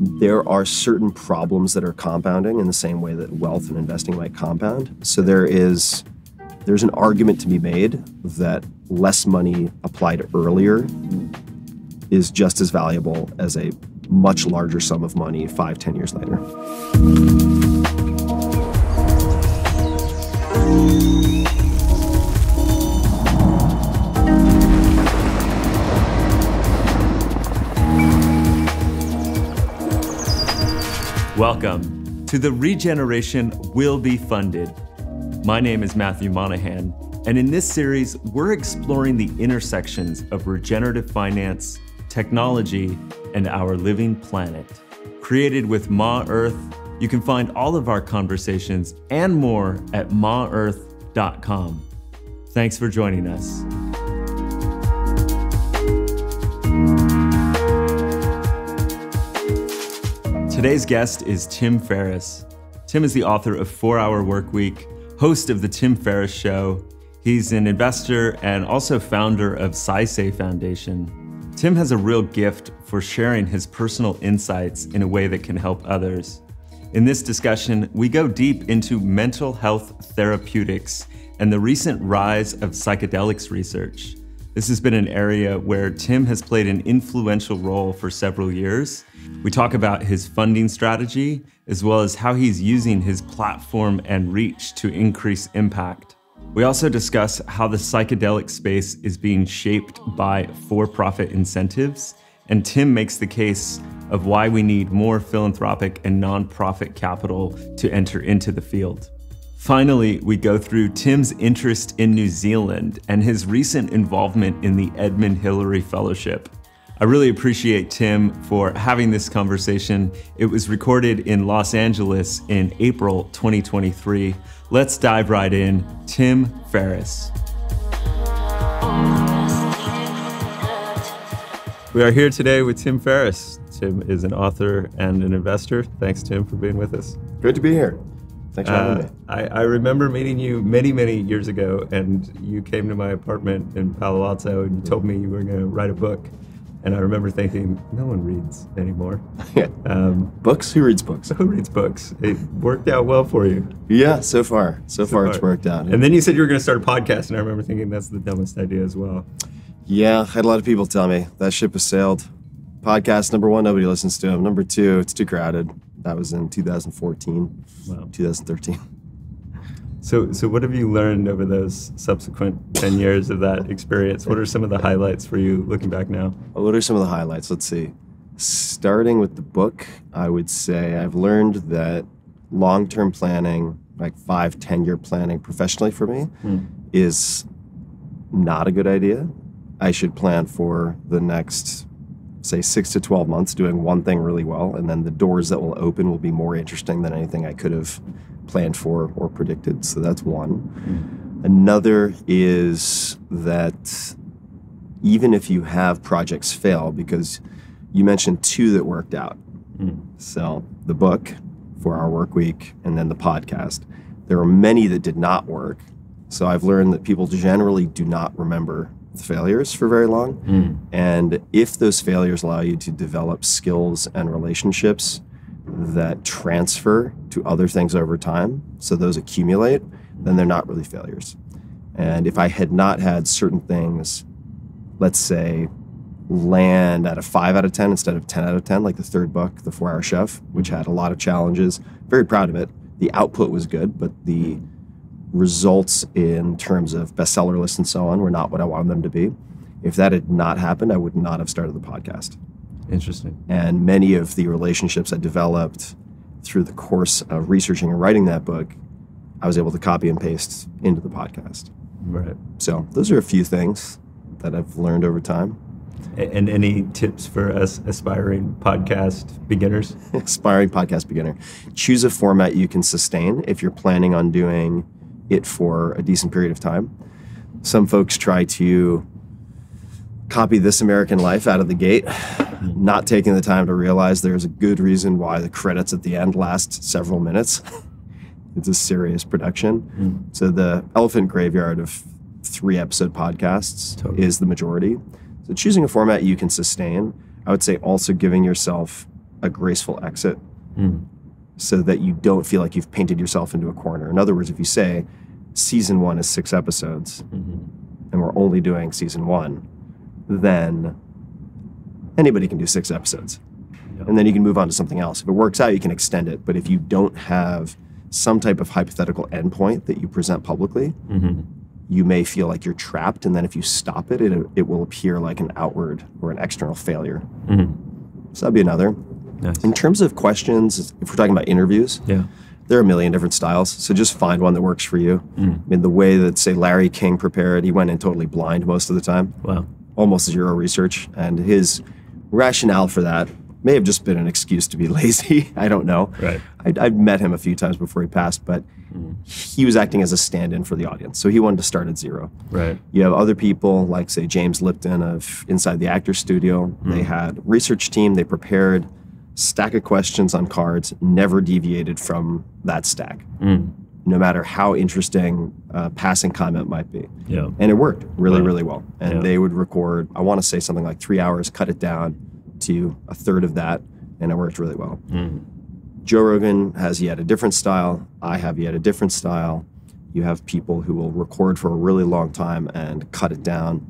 there are certain problems that are compounding in the same way that wealth and investing might compound. So there is there's an argument to be made that less money applied earlier is just as valuable as a much larger sum of money five, ten years later. Welcome to the Regeneration Will Be Funded. My name is Matthew Monahan, and in this series, we're exploring the intersections of regenerative finance, technology, and our living planet. Created with Ma Earth, you can find all of our conversations and more at maearth.com. Thanks for joining us. Today's guest is Tim Ferriss. Tim is the author of Four Hour Work Week, host of The Tim Ferriss Show. He's an investor and also founder of Saisei Foundation. Tim has a real gift for sharing his personal insights in a way that can help others. In this discussion, we go deep into mental health therapeutics and the recent rise of psychedelics research. This has been an area where Tim has played an influential role for several years we talk about his funding strategy, as well as how he's using his platform and reach to increase impact. We also discuss how the psychedelic space is being shaped by for profit incentives, and Tim makes the case of why we need more philanthropic and nonprofit capital to enter into the field. Finally, we go through Tim's interest in New Zealand and his recent involvement in the Edmund Hillary Fellowship. I really appreciate Tim for having this conversation. It was recorded in Los Angeles in April 2023. Let's dive right in. Tim Ferriss. We are here today with Tim Ferriss. Tim is an author and an investor. Thanks, Tim, for being with us. Good to be here. Thanks for having uh, me. I, I, remember meeting you many, many years ago, and you came to my apartment in Palo Alto and you told me you were going to write a book. And I remember thinking, no one reads anymore. Um, books? Who reads books? Who reads books? It worked out well for you. Yeah, so far. So, so far, far, it's worked out. And then you said you were going to start a podcast, and I remember thinking that's the dumbest idea as well. Yeah, I had a lot of people tell me that ship has sailed. Podcast number one, nobody listens to them. Number two, it's too crowded. That was in 2014, wow. 2013. So, so what have you learned over those subsequent 10 years of that experience? What are some of the highlights for you looking back now? What are some of the highlights? Let's see. Starting with the book, I would say I've learned that long term planning, like five, 10 year planning professionally for me, hmm. is not a good idea. I should plan for the next, say, six to 12 months doing one thing really well, and then the doors that will open will be more interesting than anything I could have planned for or predicted. So that's one. Mm. Another is that even if you have projects fail, because you mentioned two that worked out. Mm. So the book, Four Hour Work Week, and then the podcast. There are many that did not work. So I've learned that people generally do not remember failures for very long. Mm. And if those failures allow you to develop skills and relationships that transfer to other things over time, so those accumulate, then they're not really failures. And if I had not had certain things, let's say, land at a five out of 10 instead of 10 out of 10, like the third book, The Four Hour Chef, which had a lot of challenges, very proud of it. The output was good, but the results in terms of bestseller lists and so on were not what I wanted them to be. If that had not happened, I would not have started the podcast. Interesting. And many of the relationships I developed through the course of researching and writing that book, I was able to copy and paste into the podcast. Right. So those are a few things that I've learned over time. And any tips for us aspiring podcast beginners? aspiring podcast beginner. Choose a format you can sustain if you're planning on doing it for a decent period of time. Some folks try to copy This American Life out of the gate, not taking the time to realize there's a good reason why the credits at the end last several minutes. it's a serious production. Mm. So the elephant graveyard of three episode podcasts totally. is the majority. So choosing a format you can sustain, I would say also giving yourself a graceful exit so that you don't feel like you've painted yourself into a corner. In other words, if you say season one is six episodes mm-hmm. and we're only doing season one, then anybody can do six episodes. And then you can move on to something else. If it works out, you can extend it. But if you don't have some type of hypothetical endpoint that you present publicly, mm-hmm. you may feel like you're trapped. And then if you stop it, it, it will appear like an outward or an external failure. Mm-hmm. So that'd be another. Nice. In terms of questions, if we're talking about interviews, Yeah. there are a million different styles. So just find one that works for you. Mm. I mean, the way that, say, Larry King prepared, he went in totally blind most of the time, Wow. almost zero research. And his rationale for that may have just been an excuse to be lazy. I don't know. Right. I'd, I'd met him a few times before he passed, but mm. he was acting as a stand in for the audience. So he wanted to start at zero. Right. You have other people like, say, James Lipton of Inside the Actors Studio. They mm. had research team. They prepared stack of questions on cards, never deviated from that stack, no matter how interesting uh, passing comment might be. Yeah. And it worked really, really well. And Yeah. they would record, I want to say something like three hours, cut it down to a third of that, and it worked really well. Joe Rogan has yet a different style. I have yet a different style. You have people who will record for a really long time and cut it down.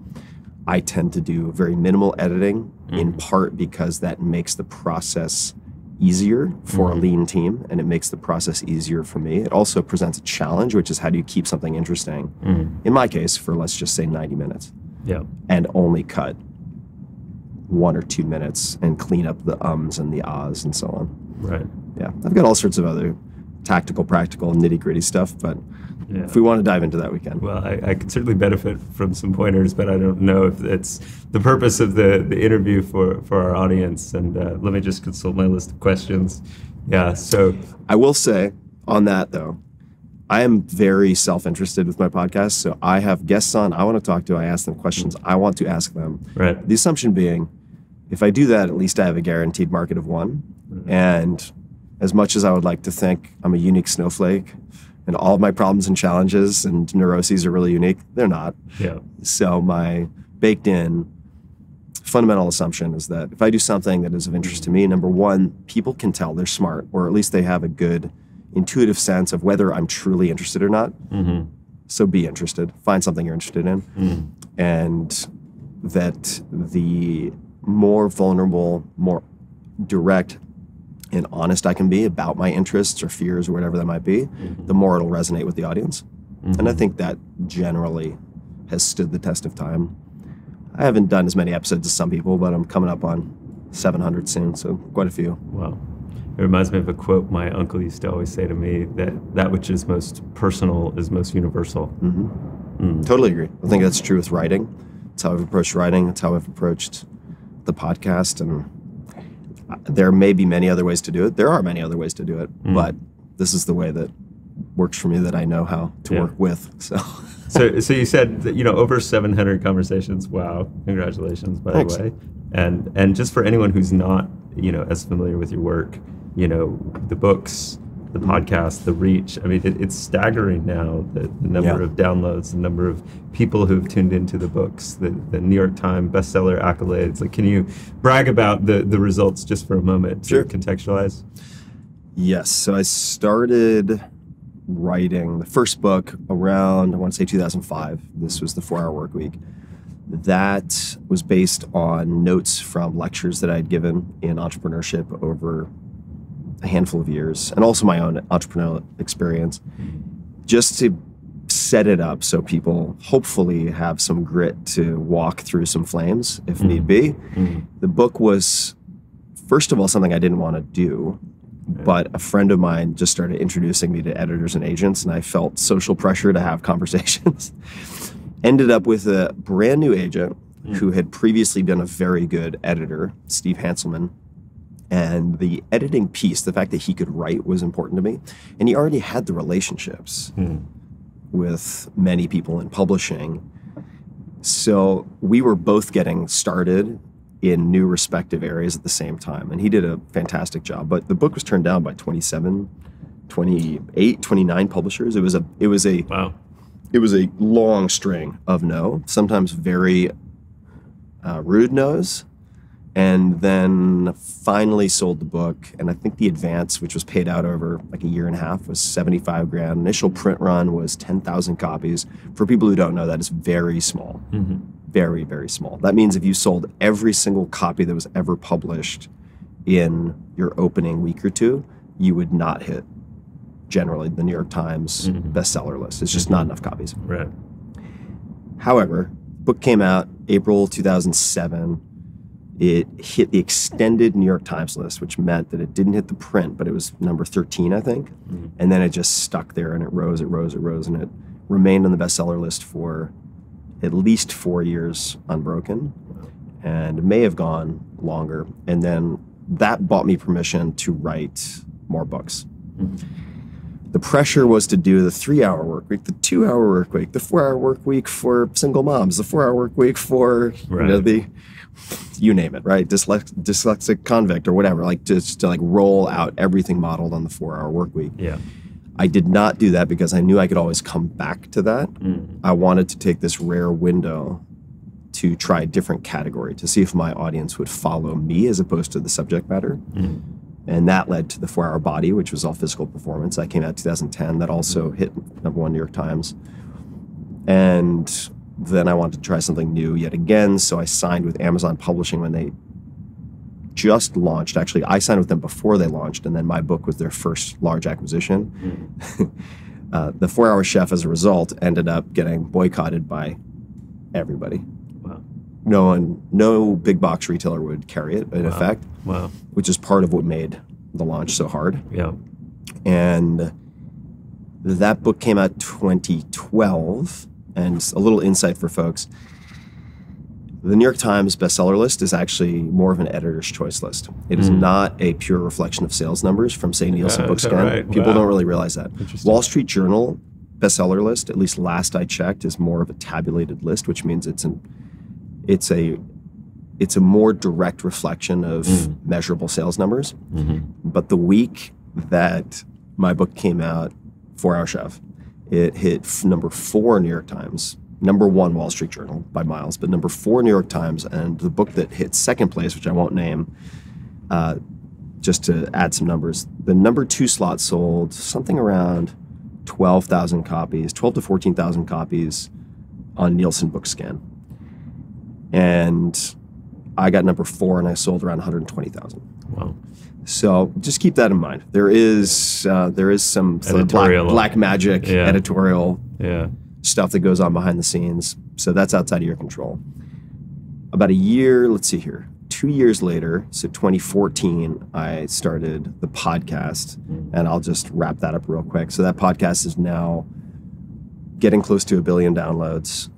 I tend to do very minimal editing, in mm. part because that makes the process easier for a mm. lean team and it makes the process easier for me. It also presents a challenge, which is how do you keep something interesting? Mm. In my case, for let's just say 90 minutes Yeah. and only cut one or two minutes and clean up the ums and the ahs and so on. Right. Yeah, I've got all sorts of other tactical, practical, nitty gritty stuff, but Yeah. if we want to dive into that, we can. Well, I, I could certainly benefit from some pointers, but I don't know if it's the purpose of the, the interview for, for our audience. And uh, let me just consult my list of questions. Yeah. So, I will say on that though, I am very self interested with my podcast. So I have guests on I want to talk to, I ask them questions I want to ask them. right. The assumption being, if I do that, at least I have a guaranteed market of one. And as much as I would like to think I'm a unique snowflake and all of my problems and challenges and neuroses are really unique, they're not. Yeah. So my baked in fundamental assumption is that if I do something that is of interest to me, number one, people can tell they're smart, or at least they have a good intuitive sense of whether I'm truly interested or not. Mm-hmm. So be interested. Find something you're interested in. Mm. And that the more vulnerable, more direct and honest I can be about my interests or fears or whatever that might be, mm-hmm. the more it'll resonate with the audience. And I mm-hmm. think that generally has stood the test of time. I haven't done as many episodes as some people, but I'm coming up on 700 soon, so quite a few. Wow. It reminds me of a quote my uncle used to always say to me that that which is most personal is most universal. Mm-hmm. Mm. Totally agree. I think that's true with writing. It's how I've approached writing. It's how I've approached the podcast. And there may be many other ways to do it. There are many other ways to do it, mm. but this is the way that works for me that I know how to Yeah. work with. So so, so you said that, you know over 700 conversations. Wow, congratulations, by Thanks. the way. And and just for anyone who's not you know as familiar with your work, you know the books, the podcast, the reach. I mean, it, it's staggering now the, the number Yeah. of downloads, the number of people who've tuned into the books, the, the New York Times bestseller accolades. Like, can you brag about the the results just for a moment to contextualize? Yes. So I started writing the first book around, I want to say 2005. This was the four hour work week. That was based on notes from lectures that I had given in entrepreneurship over a handful of years and also my own entrepreneurial experience just to set it up so people hopefully have some grit to walk through some flames if need mm-hmm. be. Mm-hmm. The book was, first of all, something I didn't want to do but a friend of mine just started introducing me to editors and agents and i felt social pressure to have conversations. Ended up with a brand new agent mm. who had previously been a very good editor steve hanselman and the editing piece the fact that he could write was important to me and he already had the relationships with many people in publishing so we were both getting started in new respective areas at the same time. And he did a fantastic job. But the book was turned down by 27, 28, 29 publishers. It was a it was a Wow. it was a long string of no, sometimes very uh, rude no's, and then finally sold the book. And I think the advance, which was paid out over like a year and a half, was 75 grand. Initial print run was 10,000 copies. For people who don't know, that is very small. Mm-hmm. Very, very small. That means if you sold every single copy that was ever published in your opening week or two, you would not hit generally the New York Times mm-hmm. bestseller list. It's just not enough copies. Right. However, book came out April 2007. It hit the extended New York Times list, which meant that it didn't hit the print, but it was number 13, I think. Mm-hmm. And then it just stuck there and it rose, it rose, it rose, and it remained on the bestseller list for at least four years unbroken and may have gone longer. And then that bought me permission to write more books. Mm-hmm. The pressure was to do the three hour work week, the two hour work week, the four hour work week for single moms, the four hour work week for you know, the you name it, right? Dyslex, dyslexic convict or whatever, like just to like roll out everything modeled on the four hour work week. Yeah. I did not do that because I knew I could always come back to that. Mm. I wanted to take this rare window to try a different category to see if my audience would follow me as opposed to the subject matter. And that led to the four hour body, which was all physical performance. I came out 2010. That also hit number one New York Times. And then I wanted to try something new yet again. So I signed with Amazon Publishing when they just launched. Actually, I signed with them before they launched, and then my book was their first large acquisition. uh, the Four Hour Chef, as a result, ended up getting boycotted by everybody. Wow. No one, no big box retailer would carry it. In effect, Wow. which is part of what made the launch so hard. Yeah. And that book came out 2012. And a little insight for folks the New York Times bestseller list is actually more of an editor's choice list. It is not a pure reflection of sales numbers from, say, Nielsen Yeah, Bookscan. right? People Wow. don't really realize that. Wall Street Journal bestseller list, at least last I checked, is more of a tabulated list, which means it's an it's a it's a more direct reflection of Mm. measurable sales numbers. Mm-hmm. But the week that my book came out, Four Hour Chef, it hit f- number four New York Times, number one Wall Street Journal by miles, but number four New York Times, and the book that hit second place, which I won't name, uh, just to add some numbers, the number two slot sold something around twelve thousand copies, twelve to fourteen thousand copies on Nielsen Bookscan, and I got number four, and I sold around one hundred twenty thousand. Wow. So just keep that in mind. There is uh, there is some black, black magic Yeah. editorial Yeah. stuff that goes on behind the scenes. So that's outside of your control. About a year, let's see here, two years later, so 2014, I started the podcast, and I'll just wrap that up real quick. So that podcast is now getting close to a billion downloads.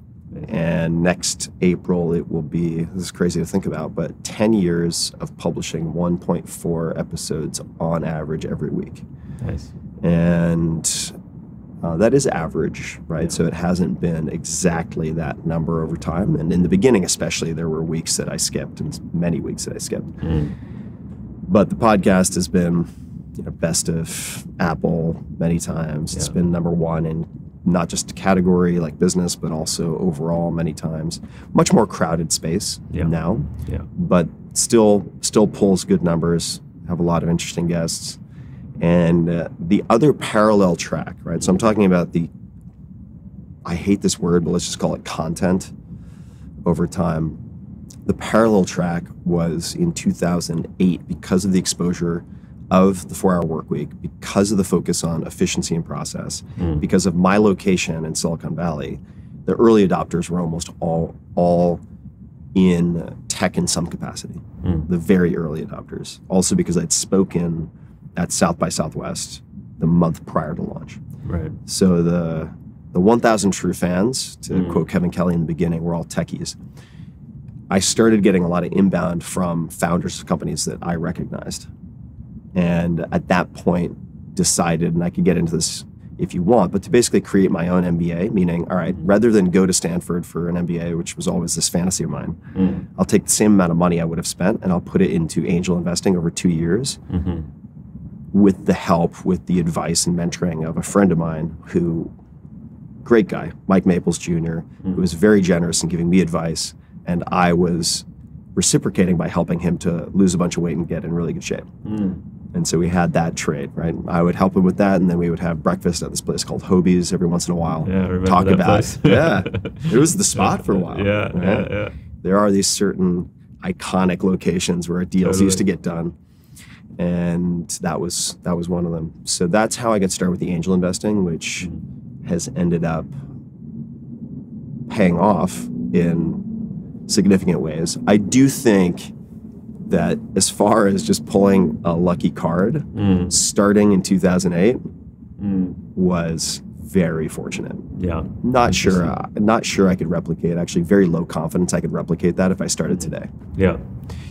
And next April, it will be this is crazy to think about, but 10 years of publishing 1.4 episodes on average every week Nice. and uh, that is average, right? So it hasn't been exactly that number over time. And in the beginning, especially, there were weeks that I skipped, and many weeks that I skipped. Mm. But the podcast has been you know, best of Apple many times. It's been number one in not just a category like business, but also overall many times. Much more crowded space Yeah. now Yeah. but still still pulls good numbers have a lot of interesting guests and uh, the other parallel track right so i'm talking about the i hate this word but let's just call it content over time the parallel track was in 2008 because of the exposure of the four hour work week because of the focus on efficiency and process hmm. because of my location in silicon valley the early adopters were almost all all in tech in some capacity, hmm. the very early adopters. Also because I'd spoken at South by Southwest the month prior to launch. Right. So the the 1,000 true fans, to hmm. quote Kevin Kelly in the beginning, were all techies. I started getting a lot of inbound from founders of companies that I recognized, and at that point decided, and I could get into this if you want, but to basically create my own MBA, meaning, all right, rather than go to Stanford for an MBA, which was always this fantasy of mine, Mm. I'll take the same amount of money I would have spent and I'll put it into angel investing over two years Mm-hmm. with the help, with the advice and mentoring of a friend of mine who, great guy, Mike Maples Jr., who was very generous in giving me advice. And I was reciprocating by helping him to lose a bunch of weight and get in really good shape. Mm. And so we had that trade, right? I would help him with that, and then we would have breakfast at this place called Hobee's every once in a while. Yeah, talk about yeah, it was the spot for a while. Yeah, right? yeah, yeah. There are these certain iconic locations where deals Totally. used to get done, and that was that was one of them. So that's how I got started with the angel investing, which has ended up paying off in significant ways. I do think that as far as just pulling a lucky card, Mm. starting in 2008 Mm. was very fortunate. Yeah. Not sure, uh, not sure I could replicate. Actually, very low confidence I could replicate that if I started today. Yeah.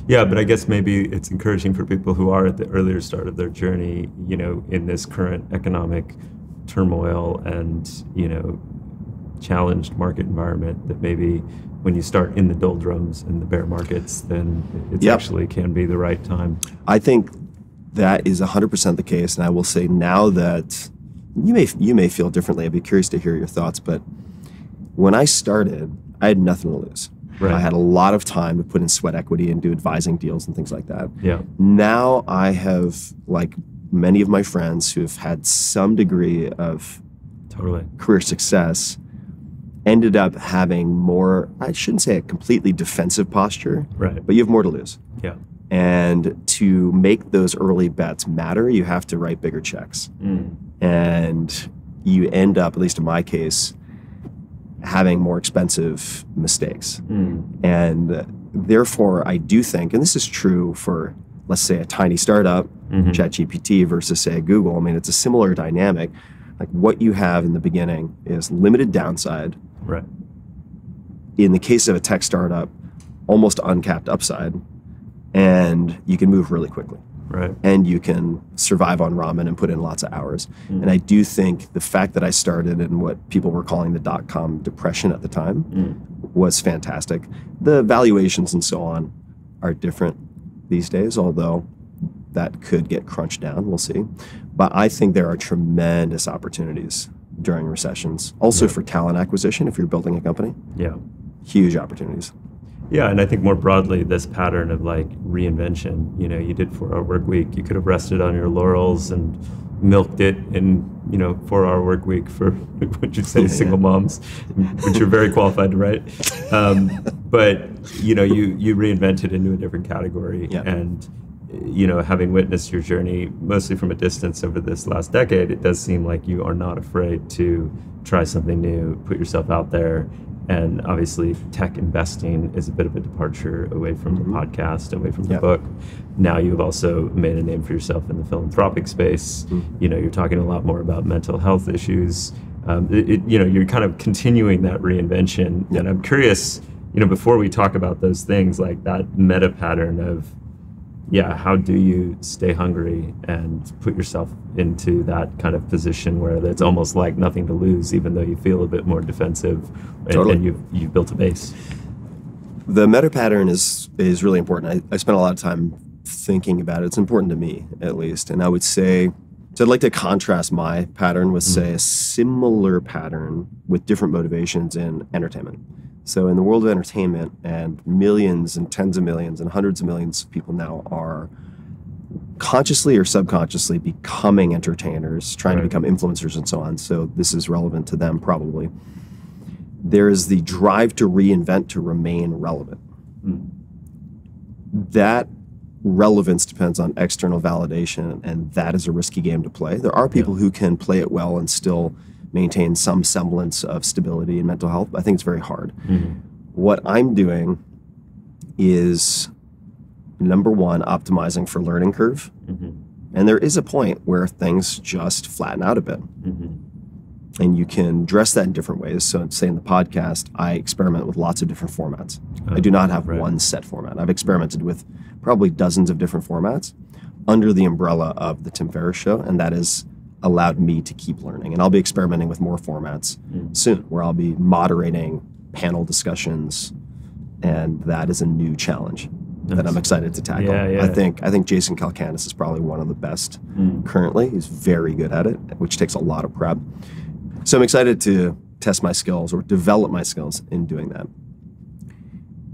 Yeah, but I guess maybe it's encouraging for people who are at the earlier start of their journey, you know, in this current economic turmoil and, you know, challenged market environment that maybe when you start in the doldrums and the bear markets, then it Yep. actually can be the right time. I think that is 100% the case, and I will say now that you may you may feel differently. I'd be curious to hear your thoughts, but when I started, I had nothing to lose. Right. I had a lot of time to put in sweat equity and do advising deals and things like that. Yeah. Now I have, like many of my friends who have had some degree of Totally. career success, ended up having more, I shouldn't say a completely defensive posture, Right. but you have more to lose. Yeah. And to make those early bets matter, you have to write bigger checks. Mm. And you end up, at least in my case, having more expensive mistakes. Mm. And therefore, I do think, and this is true for, let's say, a tiny startup, Mhm. ChatGPT versus, say, Google. I mean, it's a similar dynamic. Like what you have in the beginning is limited downside. Right. In the case of a tech startup, almost uncapped upside. And you can move really quickly. Right. and you can survive on ramen and put in lots of hours. And I do think the fact that I started in what people were calling the dot com depression at the time Mm. was fantastic. The valuations and so on are different these days, although that could get crunched down. We'll see. But I think there are tremendous opportunities during recessions. Also for talent acquisition, if you're building a company, Yeah. huge opportunities. Yeah, and I think more broadly, this pattern of like reinvention. You know, you did four hour work week. You could have rested on your laurels and milked it in you know four hour work week for what you say single moms, which you're very qualified to write. Um, but you know, you you reinvented into a different category, Yeah. and you know, having witnessed your journey mostly from a distance over this last decade, it does seem like you are not afraid to try something new, put yourself out there. And obviously, tech investing is a bit of a departure away from the podcast, away from the book. Now you've also made a name for yourself in the philanthropic space. You know, you're talking a lot more about mental health issues. Um, it, it- you know, you're kind of continuing that reinvention. And I'm curious, you know, before we talk about those things, like that meta pattern of yeah, how do you stay hungry and put yourself into that kind of position where it's almost like nothing to lose, even though you feel a bit more defensive and, Totally. and you've, you've built a base? The meta pattern is is really important. I, I spent a lot of time thinking about it. It's important to me, at least. And I would say, so I'd like to contrast my pattern with, mm-hmm. say, a similar pattern with different motivations in entertainment. So in the world of entertainment, and millions and tens of millions and hundreds of millions of people now are consciously or subconsciously becoming entertainers, trying Right. to become influencers and so on. So this is relevant to them probably. There is the drive to reinvent to remain relevant. Hmm. That relevance depends on external validation, and that is a risky game to play. There are people who can play it well and still maintain some semblance of stability and mental health. I think it's very hard. Mm-hmm. What I'm doing is number one, optimizing for learning curve. Mm-hmm. And there is a point where things just flatten out a bit. Mm-hmm. And you can dress that in different ways. So, say in the podcast, I experiment with lots of different formats. I do oh, not have right. one set format. I've experimented with probably dozens of different formats under the umbrella of the Tim Ferriss Show, and that has allowed me to keep learning. And I'll be experimenting with more formats mm. soon, where I'll be moderating panel discussions, and that is a new challenge that I'm excited to tackle. Yeah, yeah. I think I think Jason Calacanis is probably one of the best mm. currently. He's very good at it, which takes a lot of prep. So I'm excited to test my skills or develop my skills in doing that.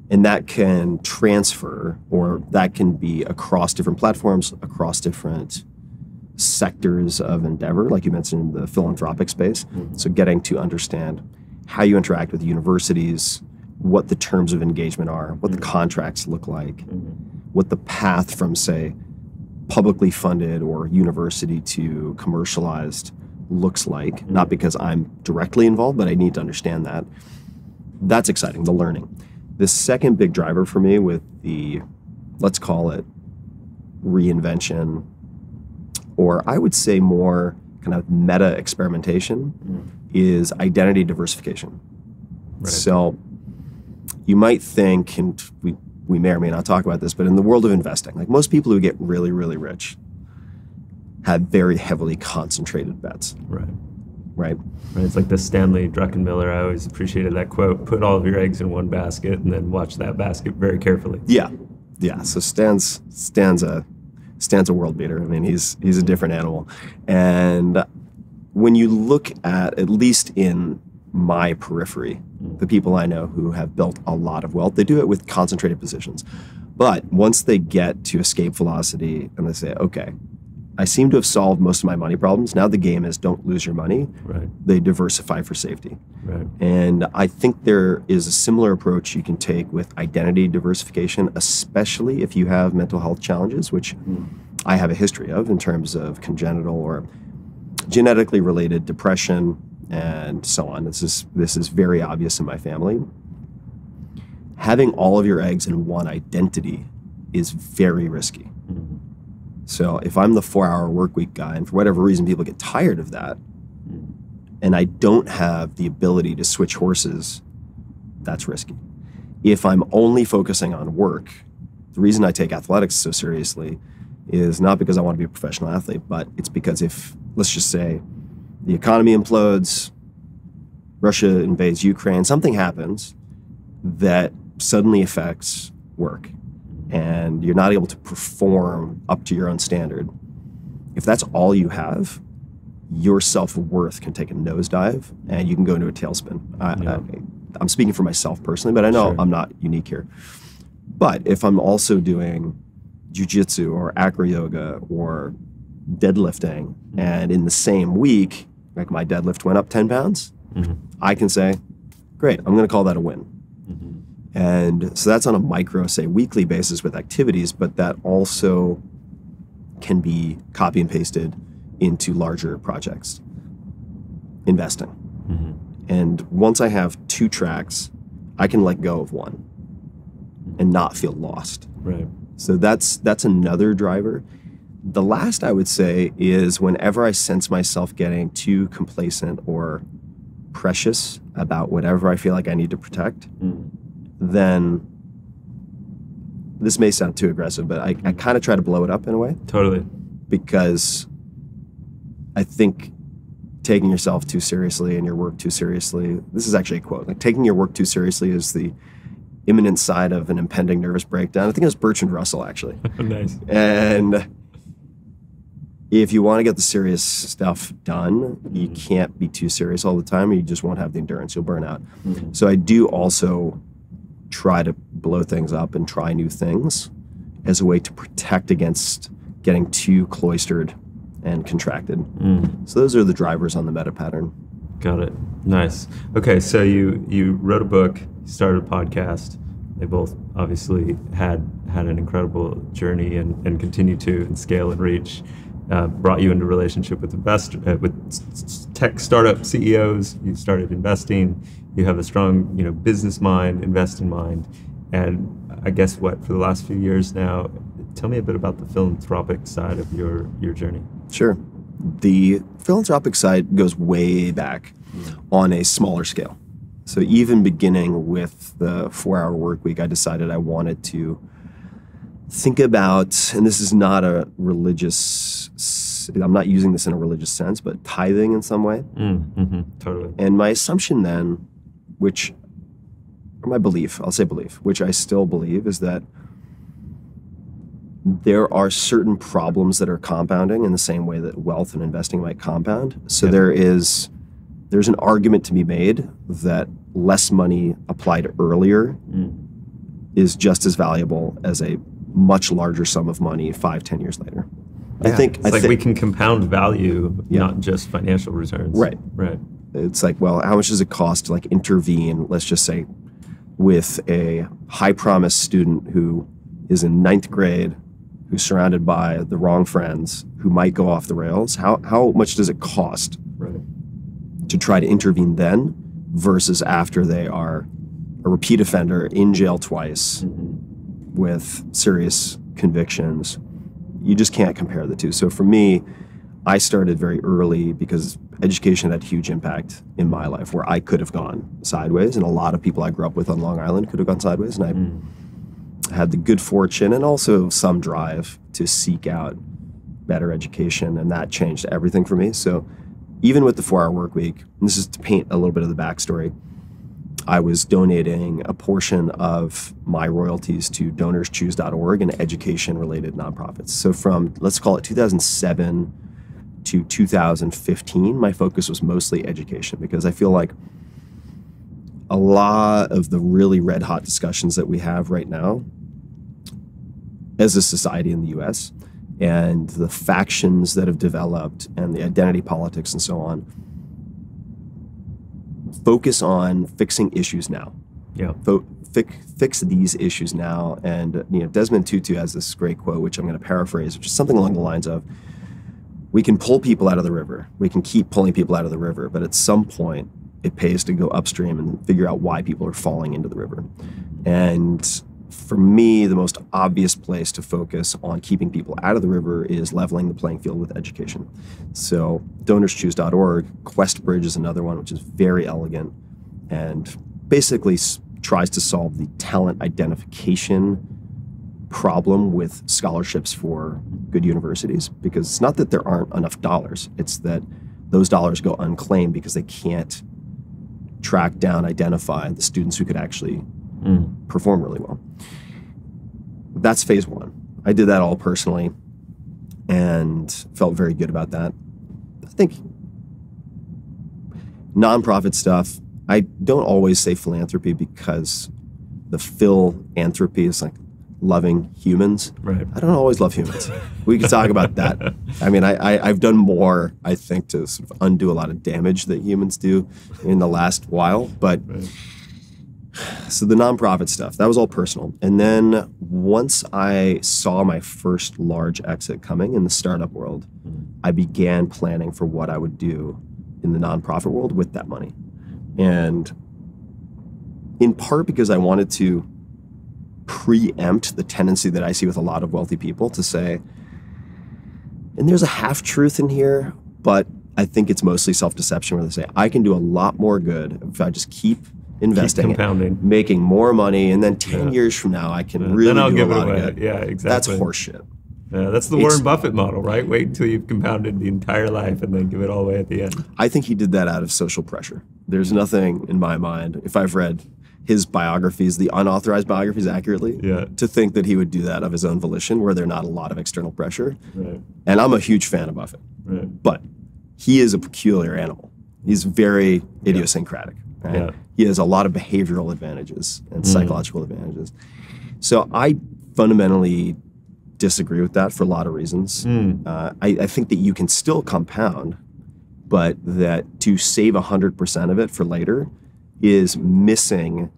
And that can transfer, or that can be across different platforms, across different sectors of endeavor, like you mentioned, the philanthropic space. Mm-hmm. So, getting to understand how you interact with universities, what the terms of engagement are, what the mm-hmm. contracts look like, mm-hmm. what the path from, say, publicly funded or university to commercialized looks like. Not because I'm directly involved, but I need to understand that. That's exciting, the learning. The second big driver for me with the, let's call it reinvention, or I would say more kind of meta experimentation, mm-hmm. is identity diversification. Right. So you might think, and we, we may or may not talk about this, but in the world of investing, like most people who get really, really rich have very heavily concentrated bets, Right. right? Right. It's like the Stanley Druckenmiller. I always appreciated that quote. Put all of your eggs in one basket and then watch that basket very carefully. Yeah, yeah. So Stan's Stan's a Stan's a world beater. I mean, he's he's a different animal, and when you look at at least in my periphery, mm. the people I know who have built a lot of wealth, they do it with concentrated positions. But once they get to escape velocity and they say, okay, I seem to have solved most of my money problems. Now the game is don't lose your money. Right. They diversify for safety. Right. And I think there is a similar approach you can take with identity diversification, especially if you have mental health challenges, which hmm. I have a history of in terms of congenital or genetically related depression and so on. This is this is very obvious in my family. Having all of your eggs in one identity is very risky. So if I'm the four hour work week guy, and for whatever reason people get tired of that, and I don't have the ability to switch horses, that's risky. If I'm only focusing on work, the reason I take athletics so seriously is not because I want to be a professional athlete, but it's because if, let's just say, the economy implodes, Russia invades Ukraine, something happens that suddenly affects work, and you're not able to perform up to your own standard. If that's all you have, your self worth can take a nosedive and you can go into a tailspin. I, Yeah. Am speaking for myself personally, but I know Sure. I'm not unique here. But if I'm also doing jujitsu or acro yoga or deadlifting, and in the same week, like my deadlift went up 10 pounds, Mhm. I can say, great, I'm going to call that a win. And so that's on a micro, say, weekly basis with activities, but that also can be copy and pasted into larger projects. Investing. Mm-hmm. And once I have two tracks, I can let go of one and not feel lost. Right. So that's that's another driver. The last I would say is whenever I sense myself getting too complacent or precious about whatever I feel like I need to protect, Mm. Then this may sound too aggressive, but I, I kind of try to blow it up in a way Totally. because I think taking yourself too seriously and your work too seriously, this is actually a quote, like taking your work too seriously is the imminent side of an impending nervous breakdown. I think it was Bertrand Russell actually. nice. And if you want to get the serious stuff done, you mm. can't be too serious all the time, or you just won't have the endurance. You'll burn out. Mm-hmm. So I do also try to blow things up and try new things as a way to protect against getting too cloistered and contracted. Mm. So those are the drivers on the meta pattern. Got it. Nice. Okay, so you you wrote a book, you started a podcast. They both obviously had had an incredible journey and, and continue to and scale and reach. Uh, brought you into relationship with investor uh, with tech startup CEOs. You started investing. You have a strong you know business mind, invest in mind, and I guess what for the last few years now. Tell me a bit about the philanthropic side of your your journey. Sure. The philanthropic side goes way back on a smaller scale. So even beginning with the four hour work week, I decided I wanted to think about, and this is not a religious, I'm not using this in a religious sense, but tithing in some way. Mm, hmm totally. And my assumption then, which, or my belief, I'll say belief, which I still believe, is that there are certain problems that are compounding in the same way that wealth and investing might compound. So Yep. there is there's an argument to be made that less money applied earlier Mm. is just as valuable as a much larger sum of money five, ten years later. I think it's I like thi- we can compound value, Yeah. not just financial returns. Right. Right. It's like, well, how much does it cost to like intervene? Let's just say with a high promise student who is in ninth grade, who's surrounded by the wrong friends, who might go off the rails. How how much does it cost Right. to try to intervene then versus after they are a repeat offender in jail twice mm-hmm. with serious convictions. You just can't compare the two. So for me, I started very early because education had huge impact in my life where I could have gone sideways and a lot of people I grew up with on Long Island could have gone sideways and I hmm. had the good fortune and also some drive to seek out better education and that changed everything for me. So even with the 4-hour work week, and this is to paint a little bit of the backstory. I was donating a portion of my royalties to donorschoose.org and education related nonprofits. So from, let's call it 2007 to 2015, my focus was mostly education because I feel like a lot of the really red hot discussions that we have right now as a society in the US and the factions that have developed and the identity politics and so on focus on fixing issues now. Yeah. Fo- fix, fix these issues now. And you know, Desmond Tutu has this great quote, which I'm going to paraphrase, which is something along the lines of, "We can pull people out of the river. We can keep pulling people out of the river, but at some point, it pays to go upstream and figure out why people are falling into the river." And for me, the most obvious place to focus on keeping people out of the river is leveling the playing field with education. So, donorschoose.org, QuestBridge is another one, which is very elegant and basically tries to solve the talent identification problem with scholarships for good universities because it's not that there aren't enough dollars, it's that those dollars go unclaimed because they can't track down, identify the students who could actually Mm. perform really well. That's phase one. I did that all personally and felt very good about that. I think nonprofit stuff, I don't always say philanthropy because the philanthropy is like loving humans. Right. I don't always love humans. We could talk about that. I mean, I, I, I've done more, I think, to sort of undo a lot of damage that humans do in the last while. But Right. so the nonprofit stuff, that was all personal. And then once I saw my first large exit coming in the startup world, I began planning for what I would do in the nonprofit world with that money. And in part because I wanted to preempt the tendency that I see with a lot of wealthy people to say, and there's a half truth in here, but I think it's mostly self deception where they say, I can do a lot more good if I just keep investing, it, compounding. making more money, and then 10 Yeah. years from now, I can Yeah, really then I'll do give a it away. Yeah, That's horseshit. Yeah, that's the It's- Warren Buffett model, right? Wait until you've compounded the entire life and then give it all away at the end. I think he did that out of social pressure. There's nothing in my mind, if I've read his biographies, the unauthorized biographies accurately, Yeah. to think that he would do that of his own volition where there's not a lot of external pressure. Right. And I'm a huge fan of Buffett, Right. but he is a peculiar animal. He's very idiosyncratic. Right? Yeah. He has a lot of behavioral advantages and Mm. psychological advantages. So I fundamentally disagree with that for a lot of reasons. Mm. Uh, I, I think that you can still compound, but that to save 100% of it for later is missing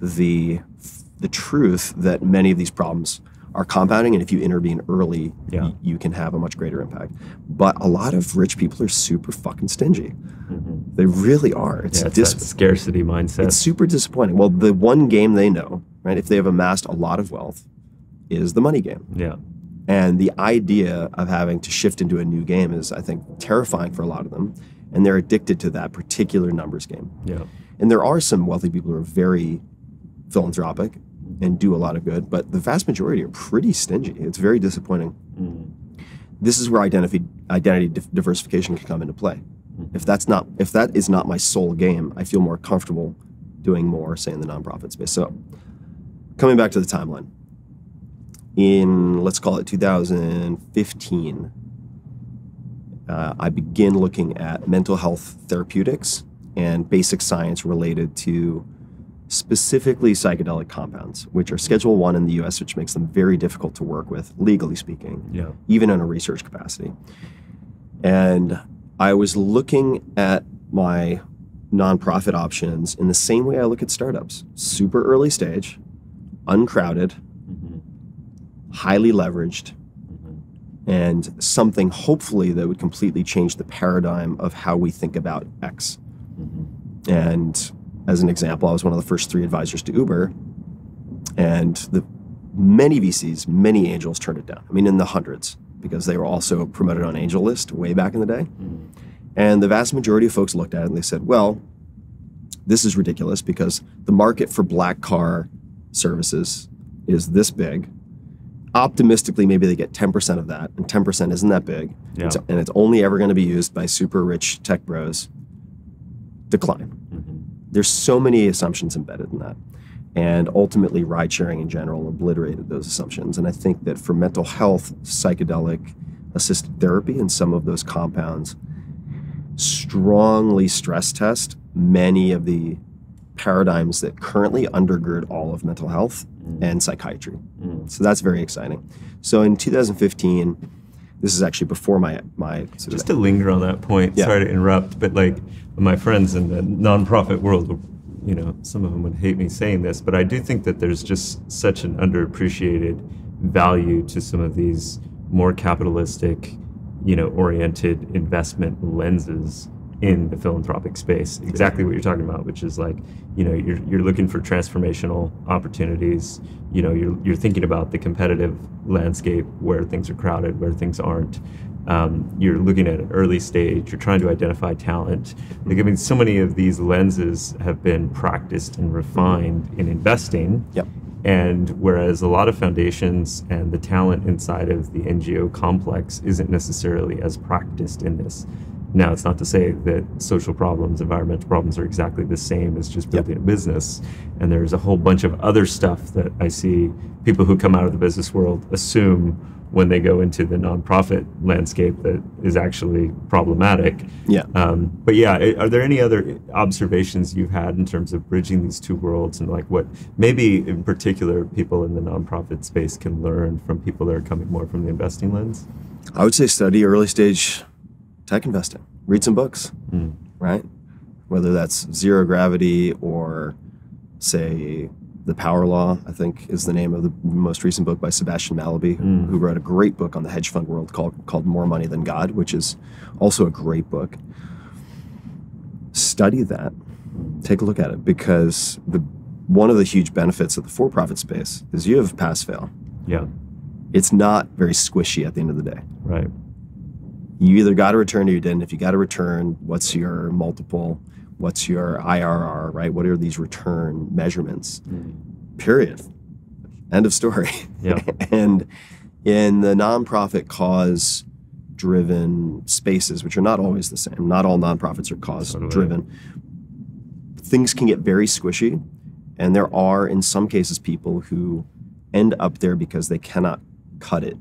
the, the truth that many of these problems are compounding. And if you intervene early, Yeah. you can have a much greater impact. But a lot of rich people are super fucking stingy. Mm-hmm. They really are. It's, Yeah, it's dis- that scarcity mindset. it's super disappointing. Well, the one game they know, right, if they have amassed a lot of wealth, is the money game. yeah. And the idea of having to shift into a new game is, I think, terrifying for a lot of them. And they're addicted to that particular numbers game. Yeah. And there are some wealthy people who are very philanthropic and do a lot of good, but the vast majority are pretty stingy. It's very disappointing. Mm. This is where identity identity diversification can come into play. If that's not if that is not my sole game, I feel more comfortable doing more, say in the nonprofit space. So, coming back to the timeline, in let's call it 2015, uh, I begin looking at mental health therapeutics and basic science related to specifically psychedelic compounds, which are Schedule One in the U.S., which makes them very difficult to work with, legally speaking, Yeah. even in a research capacity. And I was looking at my nonprofit options in the same way I look at startups: super early stage, uncrowded, mm-hmm. highly leveraged, mm-hmm. and something hopefully that would completely change the paradigm of how we think about X. And as an example, I was one of the first three advisors to Uber, and the many VCs, many angels turned it down. I mean, in the hundreds, because they were also promoted on AngelList way back in the day. Mm-hmm. And the vast majority of folks looked at it and they said, well, this is ridiculous because the market for black car services is this big. Optimistically, maybe they get 10% of that, and 10% isn't that big. Yeah. And it's only ever going to be used by super rich tech bros. Decline. Mm-hmm. There's so many assumptions embedded in that. And ultimately, ride sharing in general obliterated those assumptions. And I think that for mental health, psychedelic assisted therapy and some of those compounds strongly stress test many of the paradigms that currently undergird all of mental health mm. and psychiatry. Mm. So that's very exciting. So in 2015, this is actually before my my sort of Just to linger on that point, Yeah. sorry to interrupt, but like my friends in the nonprofit world, you know, some of them would hate me saying this, but I do think that there's just such an underappreciated value to some of these more capitalistic, you know, oriented investment lenses in the philanthropic space. Exactly what you're talking about, which is like, you know, you're, you're looking for transformational opportunities. You know, you're, you're thinking about the competitive landscape where things are crowded, where things aren't. Um, you're looking at an early stage. You're trying to identify talent. Like, I mean, so many of these lenses have been practiced and refined in investing. Yep. And whereas a lot of foundations and the talent inside of the NGO complex isn't necessarily as practiced in this. Now, it's not to say that social problems, environmental problems are exactly the same as just building a business. And there's a whole bunch of other stuff that I see people who come out of the business world assume when they go into the nonprofit landscape that is actually problematic. Yeah. Um, but yeah, are there any other observations you've had in terms of bridging these two worlds and like what maybe in particular people in the nonprofit space can learn from people that are coming more from the investing lens? I would say study early stage tech investing. Read some books, hmm. right? Whether that's Zero Gravity or, say, The Power Law, I think is the name of the most recent book by Sebastian Mallaby, hmm. who wrote a great book on the hedge fund world called, called More Money Than God, which is also a great book. Study that. Take a look at it because the one of the huge benefits of the for-profit space is you have pass fail. Yeah, It's not very squishy at the end of the day right. You either got to return or you didn't. If you got to return, what's your multiple? What's your IRR, right? What are these return measurements? Mm-hmm. Period. End of story. Yeah. and in the nonprofit cause driven spaces, which are not always the same, not all nonprofits are cause driven, things can get very squishy. And there are, in some cases, people who end up there because they cannot cut it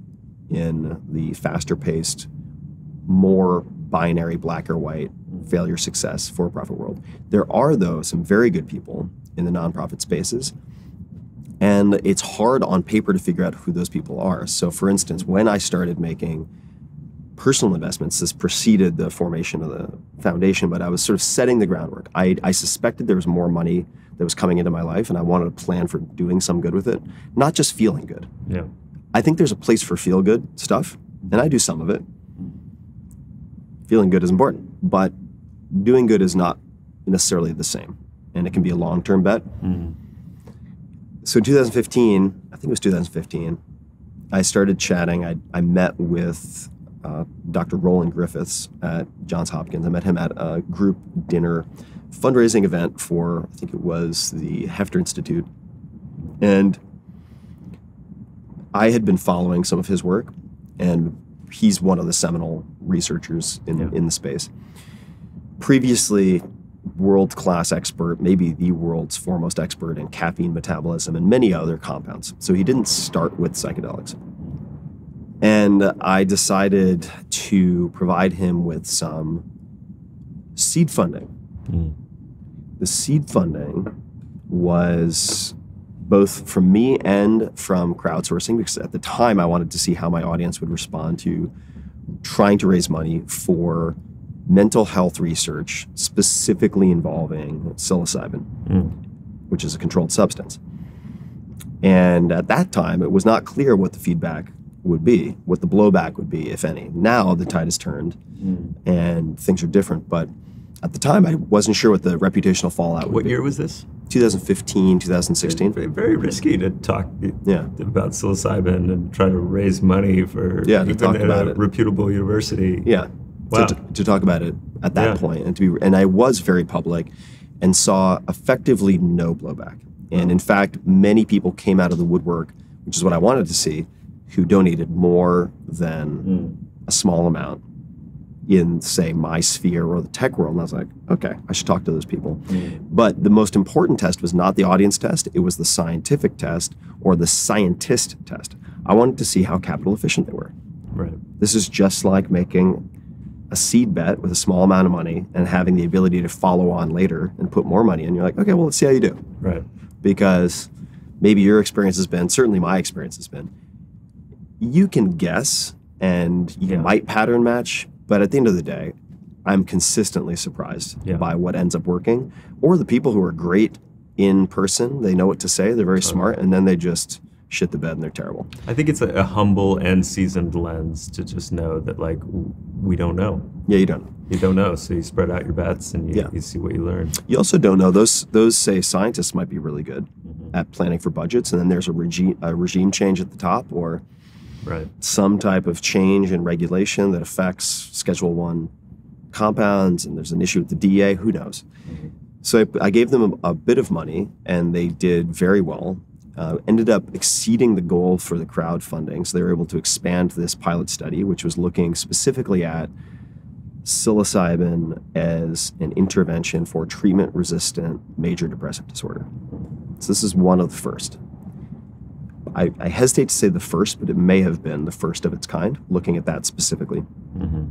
in the faster paced, more binary black or white failure success for profit world. There are, though, some very good people in the nonprofit spaces. And it's hard on paper to figure out who those people are. So, for instance, when I started making personal investments, this preceded the formation of the foundation, but I was sort of setting the groundwork. I, I suspected there was more money that was coming into my life, and I wanted a plan for doing some good with it, not just feeling good. Yeah. I think there's a place for feel good stuff, and I do some of it. Feeling good is important, but doing good is not necessarily the same, and it can be a long term bet. So, 2015, I think it was 2015, I started chatting. I, I met with uh, Dr. Roland Griffiths at Johns Hopkins. I met him at a group dinner fundraising event for, I think it was the Hefter Institute. And I had been following some of his work, and he's one of the seminal researchers in, Yeah. in the space. Previously, world class expert, maybe the world's foremost expert in caffeine metabolism and many other compounds. So he didn't start with psychedelics. And I decided to provide him with some seed funding. Hmm. The seed funding was both from me and from crowdsourcing because at the time I wanted to see how my audience would respond to trying to raise money for mental health research specifically involving psilocybin, mm. which is a controlled substance. And at that time, it was not clear what the feedback would be, what the blowback would be, if any. Now the tide has turned mm. and things are different. But at the time, I wasn't sure what the reputational fallout would what be. What year was this? 2015, 2016. Very, very risky to talk yeah. about psilocybin and try to raise money for yeah, to talk about a it. reputable university. Yeah, wow. to, to, talk about it at that yeah. point, and to be and I was very public, and saw effectively no blowback. And in fact, many people came out of the woodwork, which is what I wanted to see, who donated more than mm. a small amount in, say, my sphere or the tech world. And I was like, okay, I should talk to those people. Mm. But the most important test was not the audience test, it was the scientific test or the scientist test. I wanted to see how capital efficient they were. Right. This is just like making a seed bet with a small amount of money and having the ability to follow on later and put more money in. You're like, okay, well, let's see how you do. Right. Because maybe your experience has been, certainly my experience has been, you can guess and you yeah. might pattern match, but at the end of the day, I'm consistently surprised yeah. by what ends up working. Or the people who are great in person, they know what to say, they're very smart, and then they just shit the bed and they're terrible. I think it's a, a, humble and seasoned lens to just know that like we don't know. Yeah, you don't. You don't know, so you spread out your bets and you, yeah. you see what you learn. You also don't know those those say scientists might be really good mm-hmm. at planning for budgets, and then there's a regime a regime change at the top or right. some type of change in regulation that affects Schedule One compounds, and there's an issue with the DEA. Who knows? Mm-hmm. So I, I, gave them a, a, bit of money, and they did very well. Uh, ended up exceeding the goal for the crowdfunding, so they were able to expand this pilot study, which was looking specifically at psilocybin as an intervention for treatment-resistant major depressive disorder. So this is one of the first. I, I, hesitate to say the first, but it may have been the first of its kind, looking at that specifically. Mm-hmm.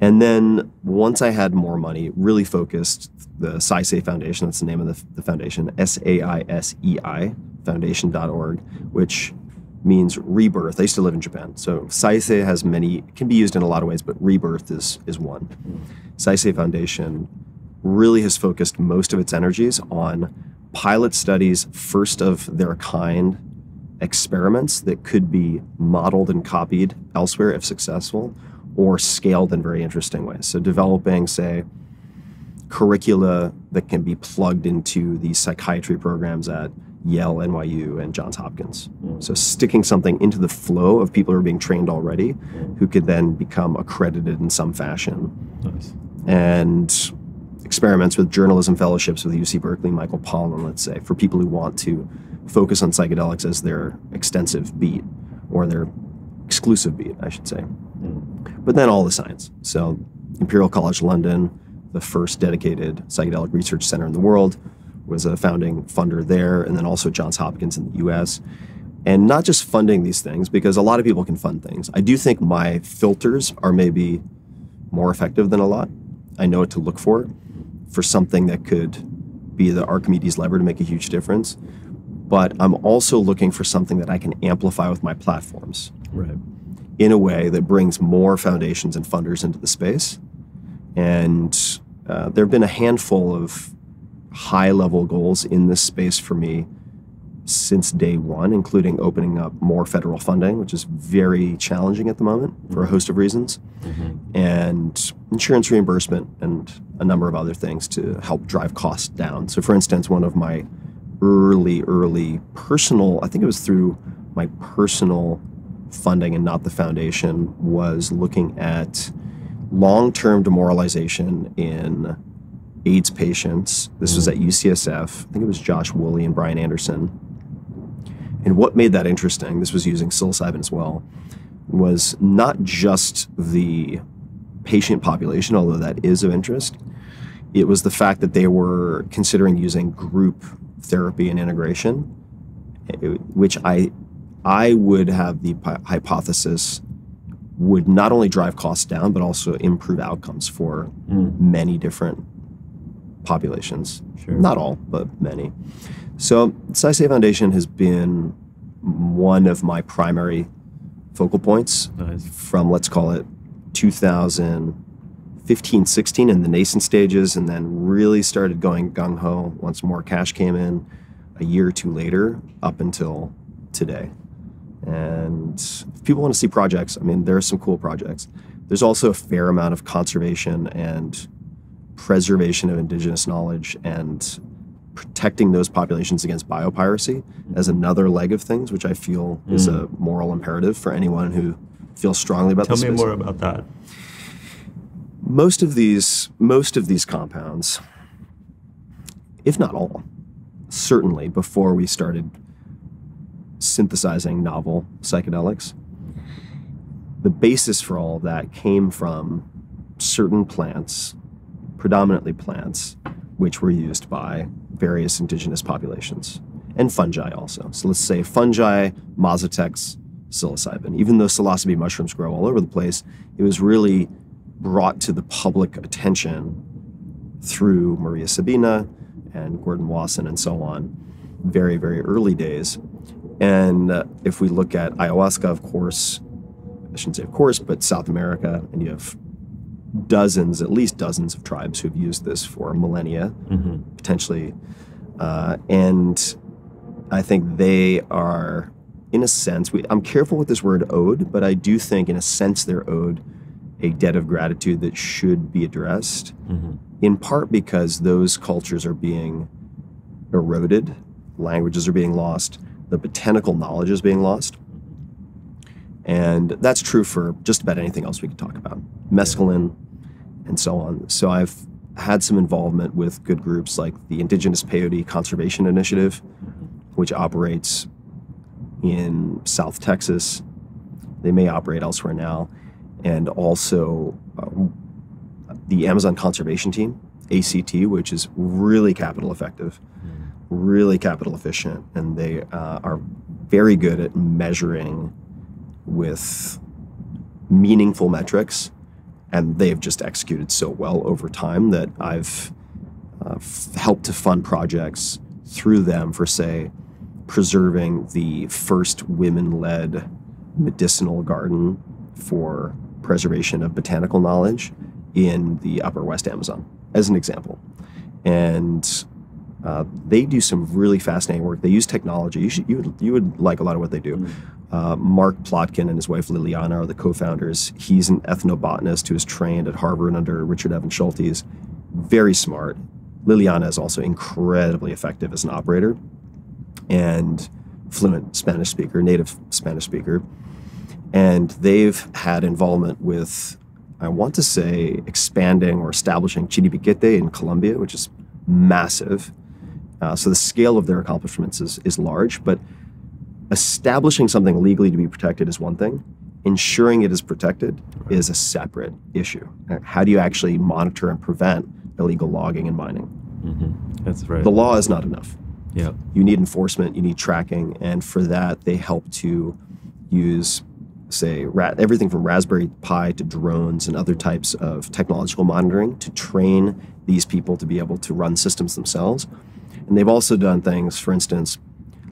And then once I had more money, really focused the Saisei Foundation, that's the name of the, the foundation, S A I S E I, foundation.org, which means rebirth. I used to live in Japan. So Saisei has many, can be used in a lot of ways, but rebirth is, is one. Mm-hmm. Saisei Foundation really has focused most of its energies on pilot studies, first of their kind experiments that could be modeled and copied elsewhere if successful, or scaled in very interesting ways. So, developing, say, curricula that can be plugged into these psychiatry programs at Yale, NYU, and Johns Hopkins. Mm. So, sticking something into the flow of people who are being trained already mm. who could then become accredited in some fashion. Nice. And experiments with journalism fellowships with UC Berkeley, Michael Pollan, let's say, for people who want to focus on psychedelics as their extensive beat or their exclusive beat, I should say. Mm. But then all the science. So, Imperial College London, the first dedicated psychedelic research center in the world, was a founding funder there, and then also Johns Hopkins in the US. And not just funding these things, because a lot of people can fund things. I do think my filters are maybe more effective than a lot. I know what to look for for something that could be the Archimedes lever to make a huge difference but I'm also looking for something that I can amplify with my platforms. Right. In a way that brings more foundations and funders into the space. And uh, there have been a handful of high level goals in this space for me since day one, including opening up more federal funding, which is very challenging at the moment for a host of reasons, mm-hmm. and insurance reimbursement, and a number of other things to help drive costs down. So, for instance, one of my early, early personal, I think it was through my personal funding and not the foundation, was looking at long term demoralization in AIDS patients. This was at mm-hmm. UCSF. I think it was Josh Woolley and Brian Anderson. And what made that interesting, this was using psilocybin as well, was not just the patient population, although that is of interest. It was the fact that they were considering using group therapy and integration, which I I would have the hypothesis would not only drive costs down but also improve outcomes for mm. many different populations. Sure. Not all, but many. So, the Saisei Foundation has been one of my primary focal points Nice. from, let's call it 2015, 16 in the nascent stages, and then really started going gung ho once more cash came in a year or two later up until today. And if people want to see projects, I mean, there are some cool projects. There's also a fair amount of conservation and preservation of indigenous knowledge and protecting those populations against biopiracy as another leg of things, which I feel is mm. a moral imperative for anyone who feels strongly about Tell me space. more about that. Most of these, most of these compounds, if not all, certainly before we started synthesizing novel psychedelics, the basis for all of that came from certain plants, predominantly plants, which were used by various indigenous populations and fungi also. So let's say fungi, Mazatecs, psilocybin. Even though psilocybe mushrooms grow all over the place, it was really brought to the public attention through Maria Sabina and Gordon Wasson and so on, very, very early days. And uh, if we look at ayahuasca, of course, I shouldn't say of course, but South America, and you have dozens, at least dozens of tribes who've used this for millennia, potentially. Uh, and I think they are, in a sense, we, I'm careful with this word owed, but I do think, in a sense, they're owed a debt of gratitude that should be addressed, mm-hmm. in part because those cultures are being eroded, languages are being lost, the botanical knowledge is being lost. Mm-hmm. And that's true for just about anything else we could talk about mescaline and so on. So I've had some involvement with good groups like the Indigenous Peyote Conservation Initiative, mm-hmm. which operates in South Texas. They may operate elsewhere now. And also uh, the Amazon Conservation Team, ACT, which is really capital effective, really capital efficient, and they uh, are very good at measuring with meaningful metrics. And they've just executed so well over time that I've uh, helped to fund projects through them for, say, preserving the first women led medicinal garden for preservation of botanical knowledge in the upper West Amazon, as an example. And uh, they do some really fascinating work. They use technology. You, should, you, would, you would like a lot of what they do. Uh, Mark Plotkin and his wife Liliana are the co founders. He's an ethnobotanist who was trained at Harvard under Richard Evan Schultes. Very smart. Liliana is also incredibly effective as an operator and fluent Spanish speaker, native Spanish speaker. And they've had involvement with, I want to say, expanding or establishing Chiribiquete in Colombia, which is massive. Uh, so the scale of their accomplishments is, is large, but establishing something legally to be protected is one thing. Ensuring it is protected is a separate issue. Uh, How do you actually monitor and prevent illegal logging and mining? That's right. The law is not enough yeah. you need enforcement, you need tracking, and for that they help to use, say, ra- everything from Raspberry Pi to drones and other types of technological monitoring to train these people to be able to run systems themselves. And they've also done things, for instance,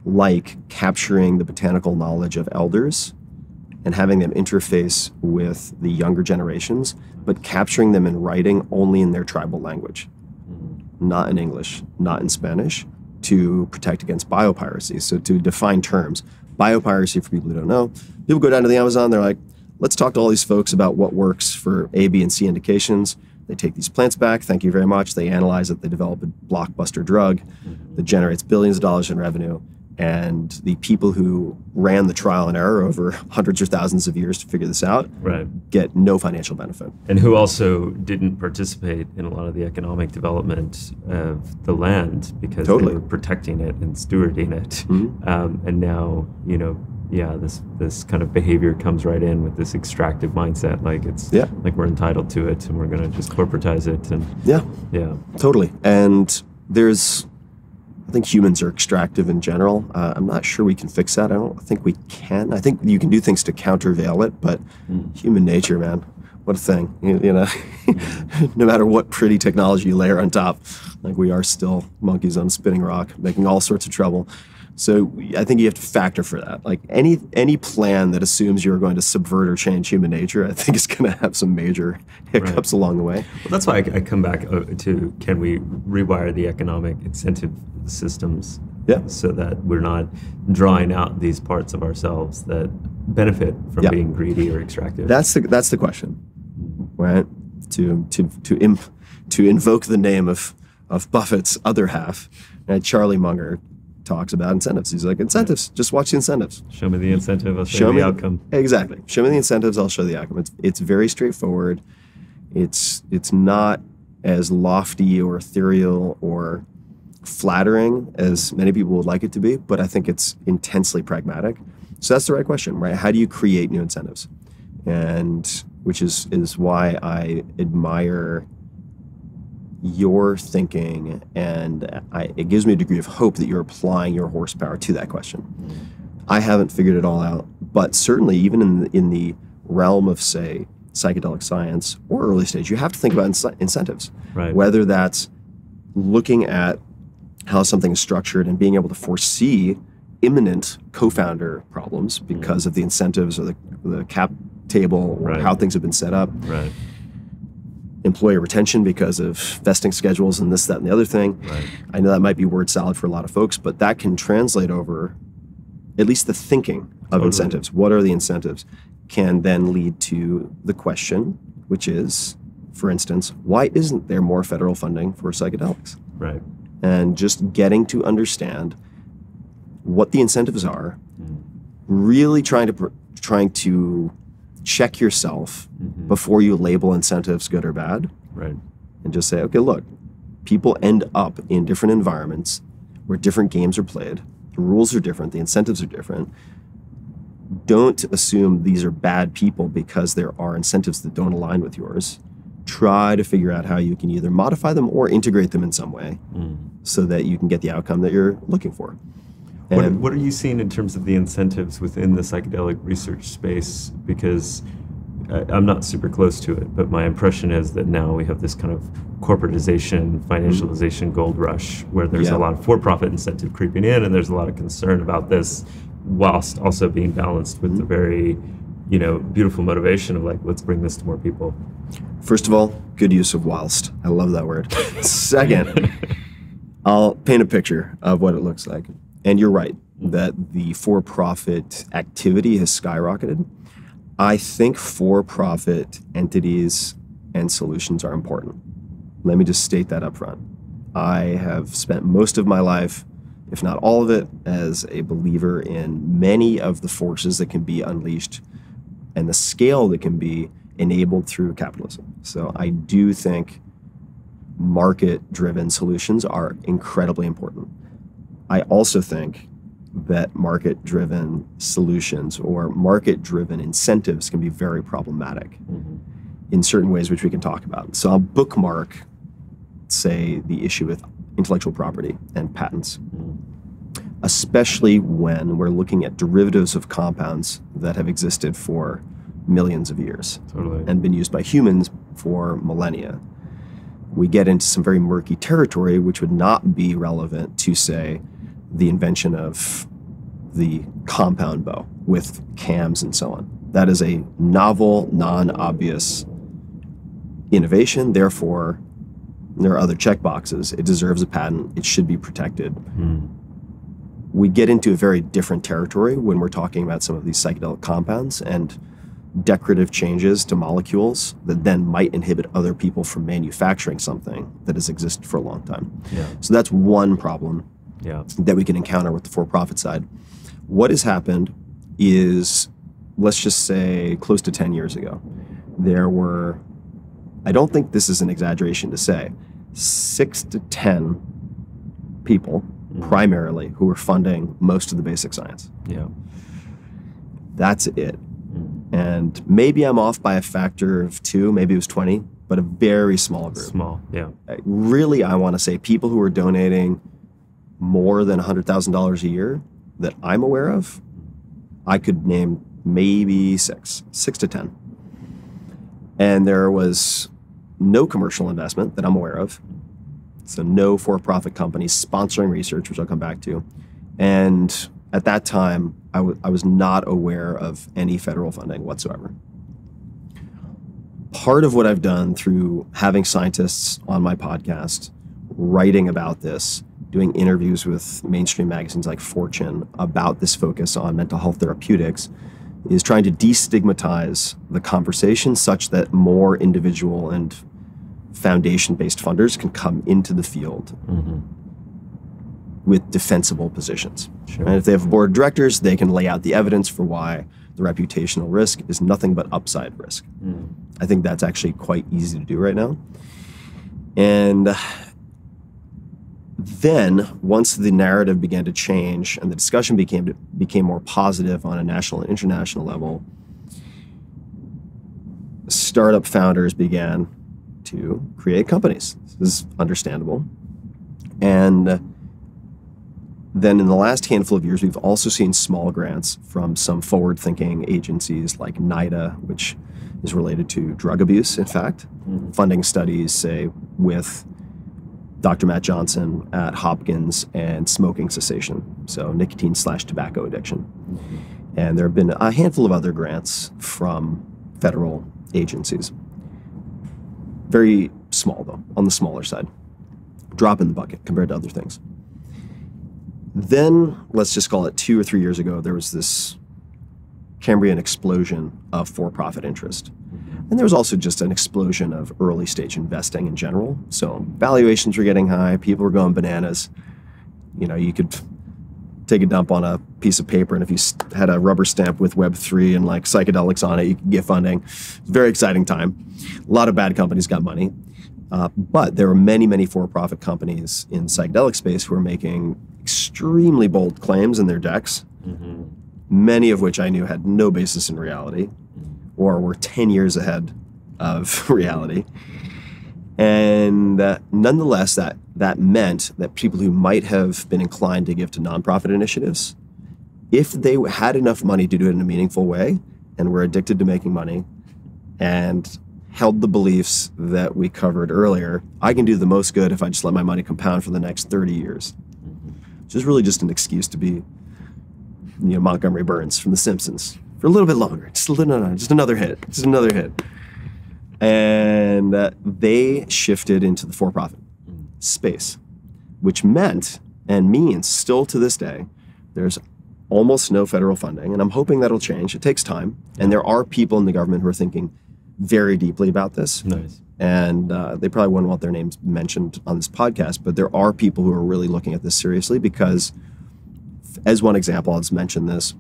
like capturing the botanical knowledge of elders and having them interface with the younger generations, but capturing them in writing only in their tribal language mm-hmm. not in English, not in Spanish, to protect against biopiracy. So to define terms, biopiracy for people who don't know, people go down to the Amazon, they're like, let's talk to all these folks about what works for A, B, and C indications. They take these plants back, thank you very much. They analyze it, they develop a blockbuster drug that generates billions of dollars in revenue. And the people who ran the trial and error over hundreds or thousands of years to figure this out Right. get no financial benefit. And who also didn't participate in a lot of the economic development of the land because Totally. they were protecting it and stewarding it. Mhm. Um, and now, you know, yeah, this this kind of behavior comes right in with this extractive mindset. Like it's Yeah. like we're entitled to it and we're going to just corporatize it. And Yeah, yeah, Totally. And there's, I think humans are extractive in general. Uh, I'm not sure we can fix that. I don't think we can. I think you can do things to countervail it, but human nature, man, what a thing. You, you know, no matter what pretty technology you layer on top, Like we are still monkeys on a spinning rock, making all sorts of trouble. So I think you have to factor for that. Like any any plan that assumes you're going to subvert or change human nature, I think is going to have some major hiccups right. along the way. Well, that's why I, I come back uh, to can we rewire the economic incentive systems yeah. so that we're not drawing out these parts of ourselves that benefit from yeah. being greedy or extractive. That's the that's the question, right? To to to imp, to invoke the name of of Buffett's other half, right? Charlie Munger talks about incentives. He's like, incentives, just watch the incentives. Show me the incentive, I'll show, show me the outcome. Exactly. Show me the incentives, I'll show the outcome. It's, it's very straightforward. It's it's not as lofty or ethereal or flattering as many people would like it to be, but I think it's intensely pragmatic. So that's the right question, right? How do you create new incentives? And which is is why I admire your thinking, and I, it gives me a degree of hope that you're applying your horsepower to that question. Mm. I haven't figured it all out, but certainly, even in the, in the realm of, say, psychedelic science or early stage, you have to think about incentives. Right. Whether that's looking at how something is structured and being able to foresee imminent co-founder problems mm. because of the incentives or the, the cap table or right. how things have been set up. Right employee retention because of vesting schedules and this, that, and the other thing. Right. I know that might be word salad for a lot of folks, but that can translate over at least the thinking of totally. incentives. What are the incentives? Can then lead to the question, which is, for instance, why isn't there more federal funding for psychedelics? Right. And just getting to understand what the incentives are, mm. really trying to trying to check yourself mm-hmm. before you label incentives good or bad. Right. And just say, okay, look, people end up in different environments where different games are played. The rules are different, the incentives are different. Don't assume these are bad people because there are incentives that don't align with yours. Try to figure out how you can either modify them or integrate them in some way mm. so that you can get the outcome that you're looking for. What, what, are you seeing in terms of the incentives within the psychedelic research space? Because I, I'm not super close to it, but my impression is that now we have this kind of corporatization, financialization gold rush where there's yeah. a lot of for profit incentive creeping in, and there's a lot of concern about this, whilst also being balanced with mm-hmm. the very you know, beautiful motivation of like, let's bring this to more people. First of all, good use of whilst. I love that word. Second, I'll paint a picture of what it looks like. And you're right that the for profit activity has skyrocketed. I think for profit entities and solutions are important. Let me just state that up front. I have spent most of my life, if not all of it, as a believer in many of the forces that can be unleashed and the scale that can be enabled through capitalism. So I do think market driven solutions are incredibly important. I also think that market driven solutions or market driven incentives can be very problematic mm-hmm. in certain ways, which we can talk about. So I'll bookmark, say, the issue with intellectual property and patents, mm-hmm. especially when we're looking at derivatives of compounds that have existed for millions of years totally. and been used by humans for millennia we get into some very murky territory, which would not be relevant to, say, the invention of the compound bow with cams and so on. That is a novel, non obvious innovation. Therefore, there are other check boxes. It deserves a patent, it should be protected. Mm. We get into a very different territory when we're talking about some of these psychedelic compounds and decorative changes to molecules that then might inhibit other people from manufacturing something that has existed for a long time. Yeah. So that's one problem yeah. that we can encounter with the for profit side. What has happened is, let's just say, close to 10 years ago, there were, I don't think this is an exaggeration to say, six to 10 people mm. primarily who were funding most of the basic science. Yeah. That's it. Mm. And maybe I'm off by a factor of two, maybe it was 20, but a very small group. Small, yeah. Really, I want to say people who are donating more than $100,000 a year that I'm aware of, I could name maybe six, six to 10. And there was no commercial investment that I'm aware of. So no for-profit companies sponsoring research, which I'll come back to. And at that time, I was not aware of any federal funding whatsoever. Part of what I've done through having scientists on my podcast, writing about this, doing interviews with mainstream magazines like Fortune about this focus on mental health therapeutics, is trying to destigmatize the conversation such that more individual and foundation based funders can come into the field Mm-hmm. with defensible positions. Sure. And if they have a board of directors, they can lay out the evidence for why the reputational risk is nothing but upside risk. Mm. I think that's actually quite easy to do right now. And then, once the narrative began to change and the discussion became became more positive on a national and international level, startup founders began to create companies. This is understandable. And then in the last handful of years, we've also seen small grants from some forward thinking agencies like NIDA, which is related to drug abuse, in fact, Mhm. funding studies, say, with Dr. Matt Johnson at Hopkins and smoking cessation, so nicotine slash tobacco addiction. And there have been a handful of other grants from federal agencies. Very small, though, on the smaller side. Drop in the bucket compared to other things. Then, let's just call it two or three years ago, there was this Cambrian explosion of for profit interest. And there was also just an explosion of early stage investing in general. So valuations were getting high, people were going bananas. You know, you could take a dump on a piece of paper, and if you had a rubber stamp with Web3 and like psychedelics on it, you could get funding. Very exciting time. A lot of bad companies got money. Uh, but there were many, many for profit companies in psychedelic space who were making extremely bold claims in their decks, Mm-hmm. many of which I knew had no basis in reality or were 10 years ahead of reality. And uh, nonetheless, that, that meant that people who might have been inclined to give to nonprofit initiatives, if they had enough money to do it in a meaningful way and were addicted to making money and held the beliefs that we covered earlier, I can do the most good if I just let my money compound for the next 30 years. Which is really just an excuse to be, you know, Montgomery Burns from The Simpsons for a little bit longer. Just a little, no, no, just another hit, just another hit. And uh, they shifted into the for-profit space, which meant and means still to this day, there's almost no federal funding, and I'm hoping that'll change. It takes time, and there are people in the government who are thinking very deeply about this Nice. and uh, they probably wouldn't want their names mentioned on this podcast, but there are people who are really looking at this seriously because, as one example, I'll just mention this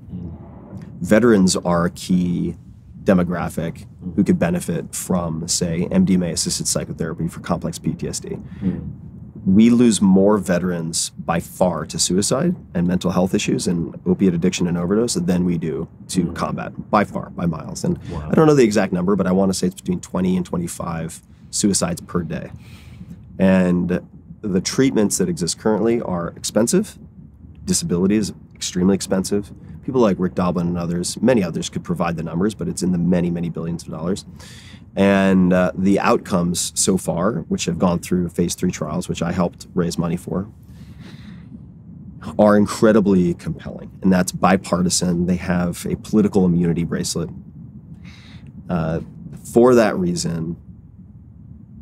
veterans are a key demographic who could benefit from, say, MDMA assisted psychotherapy for complex PTSD. Mm. We lose more veterans by far to suicide and mental health issues and opiate addiction and overdose than we do to combat by far, by miles. And Wow. I don't know the exact number, but I want to say it's between 20 and 25 suicides per day. And the treatments that exist currently are expensive. Disability is extremely expensive. People like Rick Doblin and others, many others could provide the numbers, but it's in the many, many billions of dollars. And uh, the outcomes so far, which have gone through phase three trials, which I helped raise money for, are incredibly compelling. And that's bipartisan. They have a political immunity bracelet. Uh, for that reason,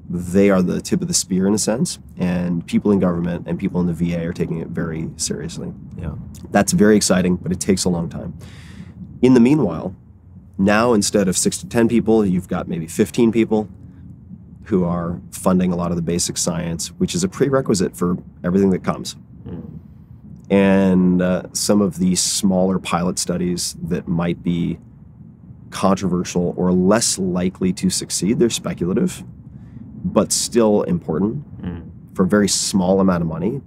they are the tip of the spear in a sense, and people in government and people in the VA are taking it very seriously. Yeah. That's very exciting, but it takes a long time. In the meanwhile, now instead of six to 10 people, you've got maybe 15 people who are funding a lot of the basic science, which is a prerequisite for everything that comes. Mm. And uh, some of the smaller pilot studies that might be controversial or less likely to succeed, they're speculative, but still important Mm. for a very small amount of money.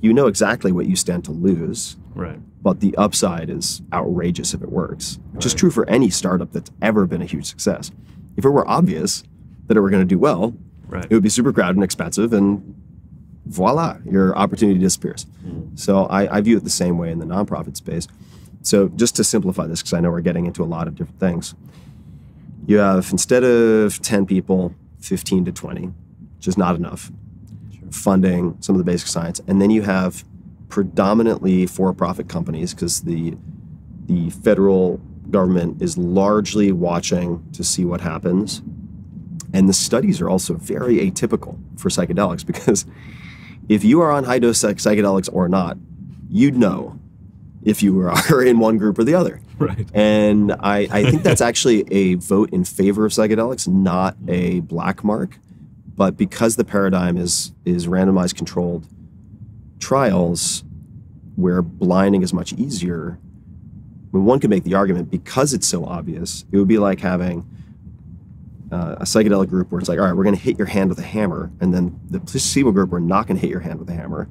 You know exactly what you stand to lose Right. but the upside is outrageous if it works, which is true for any startup that's ever been a huge success. If it were obvious that it were going to do well, Right. it would be super crowded and expensive, and voila, your opportunity disappears. Mm. So I, I view it the same way in the nonprofit space. So just to simplify this, because I know we're getting into a lot of different things, you have instead of 10 people, 15 to 20, which is not enough. Sure. funding some of the basic science, and then you have predominantly for-profit companies because the the federal government is largely watching to see what happens. And the studies are also very atypical for psychedelics because if you are on high dose psychedelics or not, you'd know if you are in one group or the other. Right. And I, I think that's actually a vote in favor of psychedelics, not a black mark. But because the paradigm is is randomized controlled trials where blinding is much easier, I mean, one could make the argument because it's so obvious, it would be like having uh, a psychedelic group where it's like, all right, we're going to hit your hand with a hammer, and then the placebo group, we're not going to hit your hand with a hammer,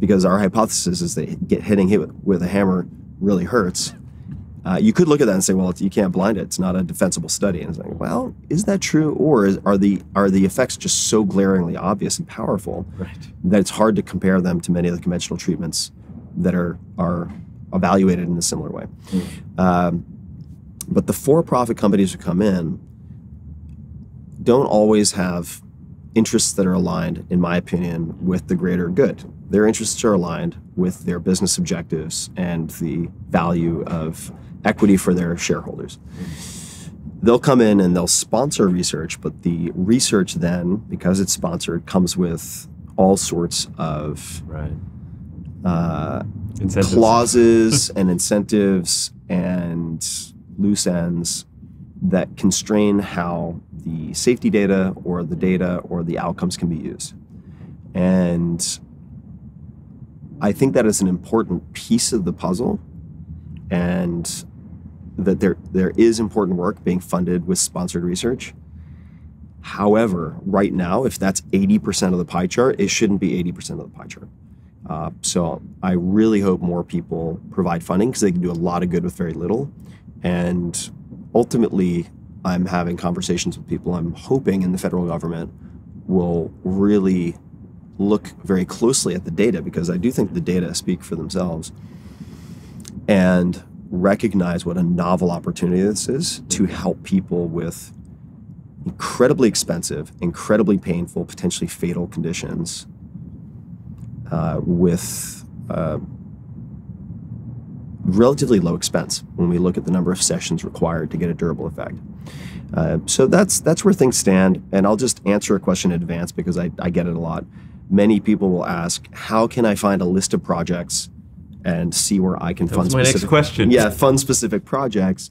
because our hypothesis is that get hitting hit with, with a hammer really hurts. Uh, you could look at that and say, well, you can't blind it; it's not a defensible study. And it's like, well, is that true, or is, are the are the effects just so glaringly obvious and powerful Right. that it's hard to compare them to many of the conventional treatments that are are evaluated in a similar way. Um, but the for-profit companies who come in don't always have interests that are aligned, in my opinion, with the greater good. Their interests are aligned with their business objectives and the value of equity for their shareholders. They'll come in and they'll sponsor research, but the research then, because it's sponsored, comes with all sorts of Right. uh, clauses and incentives and loose ends that constrain how the safety data or the data or the outcomes can be used. And I think that is an important piece of the puzzle and that there there is important work being funded with sponsored research. However, right now, if that's 80% of the pie chart, it shouldn't be 80% of the pie chart. Uh, so I really hope more people provide funding because they can do a lot of good with very little. And ultimately, I'm having conversations with people. I'm hoping in the federal government will really look very closely at the data because I do think the data speak for themselves and recognize what a novel opportunity this is to help people with incredibly expensive, incredibly painful, potentially fatal conditions uh, with uh, relatively low expense when we look at the number of sessions required to get a durable effect. Uh, so that's that's where things stand. And I'll just answer a question in advance because I, I get it a lot. Many people will ask, "How can I find a list of projects and see where I can fund my next specific question. yeah fund specific projects?"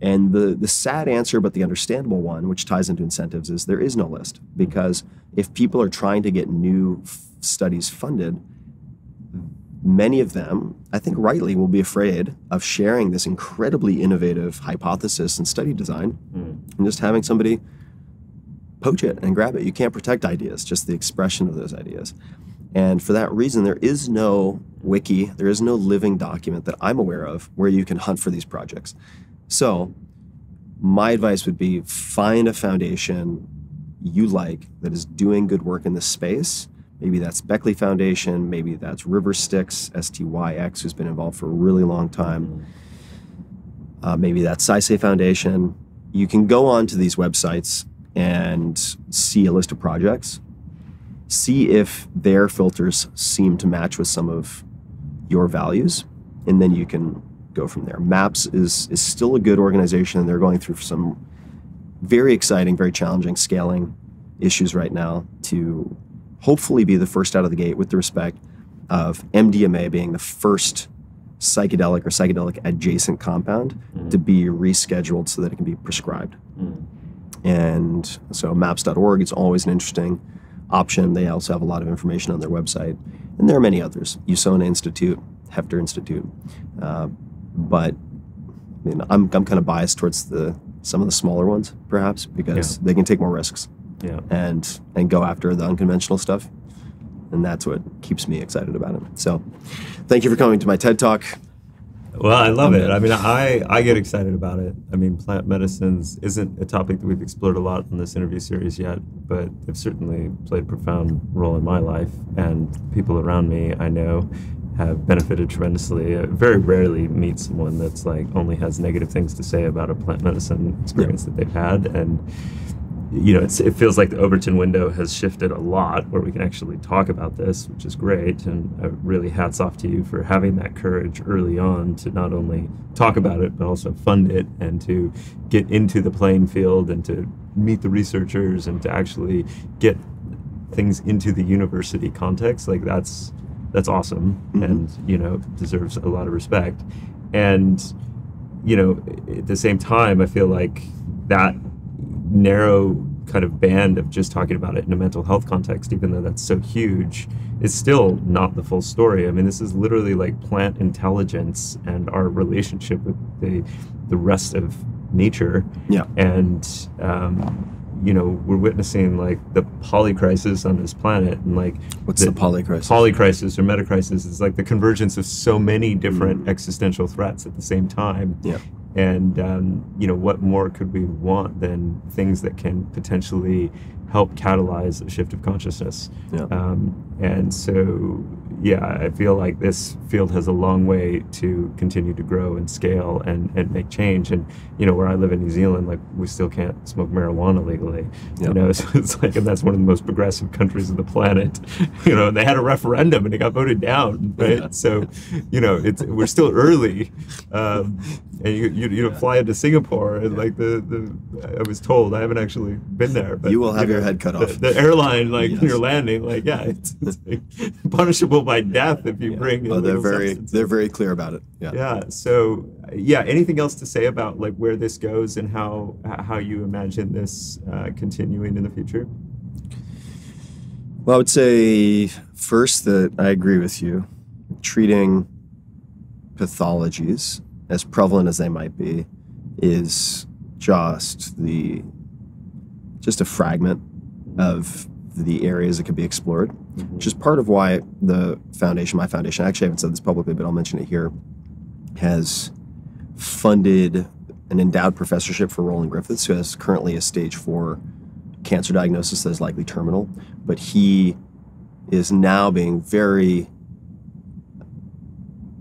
And the the sad answer, but the understandable one, which ties into incentives, is there is no list because if people are trying to get new f- studies funded, many of them, I think rightly, will be afraid of sharing this incredibly innovative hypothesis and study design hmm. and just having somebody poach it and grab it. You can't protect ideas, just the expression of those ideas. And for that reason, there is no wiki, there is no living document that I'm aware of where you can hunt for these projects. So, my advice would be find a foundation you like that is doing good work in this space. Maybe that's Beckley Foundation, maybe that's River Styx, STYX, who's been involved for a really long time. Uh, maybe that's Saisei Foundation. You can go on to these websites and see a list of projects, see if their filters seem to match with some of your values, and then you can go from there. MAPS is, is still a good organization, and they're going through some very exciting, very challenging scaling issues right now to hopefully be the first out of the gate with the respect of MDMA being the first psychedelic or psychedelic adjacent compound mm-hmm. to be rescheduled so that it can be prescribed. Mm-hmm. And so maps.org is always an interesting option. They also have a lot of information on their website. And there are many others USONA Institute, Hefter Institute. Uh, but I mean, I'm, I'm kind of biased towards the some of the smaller ones, perhaps, because they can take more risks Yeah. and and go after the unconventional stuff. And that's what keeps me excited about it. So thank you for coming to my TED Talk. Well, I love it. I mean, I, I get excited about it. I mean, plant medicines isn't a topic that we've explored a lot in this interview series yet, but they've certainly played a profound role in my life. And people around me I know have benefited tremendously. I very rarely meet someone that's like only has negative things to say about a plant medicine experience that they've had. And you know, it feels like the Overton window has shifted a lot where we can actually talk about this, which is great. And uh, really hats off to you for having that courage early on to not only talk about it, but also fund it and to get into the playing field and to meet the researchers and to actually get things into the university context. Like that's that's awesome mm-hmm. and you know deserves a lot of respect. And you know, at the same time, I feel like that narrow kind of band of just talking about it in a mental health context, even though that's so huge, is still not the full story. I mean, this is literally like plant intelligence and our relationship with the the rest of nature. Yeah. And um, you know, we're witnessing like the polycrisis on this planet, and like what's the, the polycrisis? Polycrisis or metacrisis is like the convergence of so many different mm. existential threats at the same time. Yeah and um, you know what more could we want than things that can potentially help catalyze a shift of consciousness yeah. um, and so yeah, I feel like this field has a long way to continue to grow and scale and, and make change. And you know, where I live in New Zealand, like we still can't smoke marijuana legally. You know, so it's like, and that's one of the most progressive countries on the planet. You know, and they had a referendum and it got voted down, right? Yeah. So, you know, it's we're still early, um, and you you, you know fly into Singapore and like the the I was told I haven't actually been there, but you will have you know, your head cut off. The, the airline, like yes. you're landing, like yeah, it's, it's like punishable by death if you yeah. bring. Well, they're very substances. they're very clear about it. Yeah. Yeah. So yeah. Anything else to say about like where this goes and how how you imagine this uh, continuing in the future? Well, I would say first that I agree with you. Treating pathologies, as prevalent as they might be, is just the just a fragment of the areas that could be explored, mm-hmm. which is part of why the foundation, my foundation, I actually haven't said this publicly, but I'll mention it here, has funded an endowed professorship for Roland Griffiths, who has currently a stage four cancer diagnosis that is likely terminal. But he is now being very,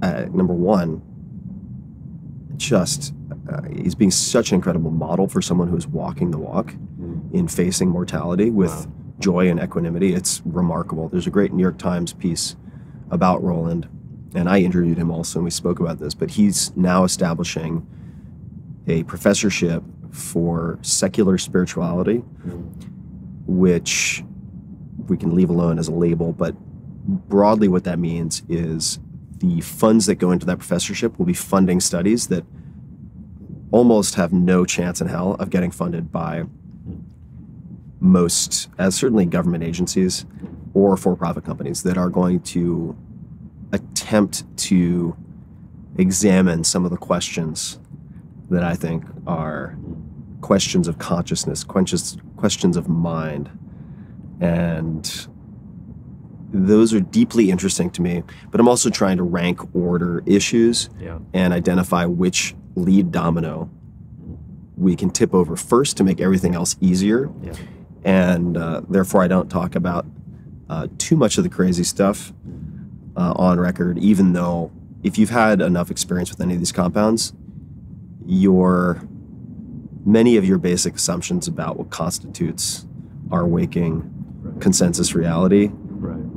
uh, number one, just uh, he's being such an incredible model for someone who is walking the walk. In facing mortality with wow joy and equanimity. It's remarkable. There's a great New York Times piece about Roland, and I interviewed him also, and we spoke about this. But he's now establishing a professorship for secular spirituality, which we can leave alone as a label. But broadly, what that means is the funds that go into that professorship will be funding studies that almost have no chance in hell of getting funded by most, as certainly government agencies or for profit companies that are going to attempt to examine some of the questions that I think are questions of consciousness, questions, questions of mind. And those are deeply interesting to me. But I'm also trying to rank order issues yeah. and identify which lead domino we can tip over first to make everything else easier. Yeah and uh, therefore I don't talk about uh, too much of the crazy stuff uh, on record. Even though, if you've had enough experience with any of these compounds, your many of your basic assumptions about what constitutes our waking consensus reality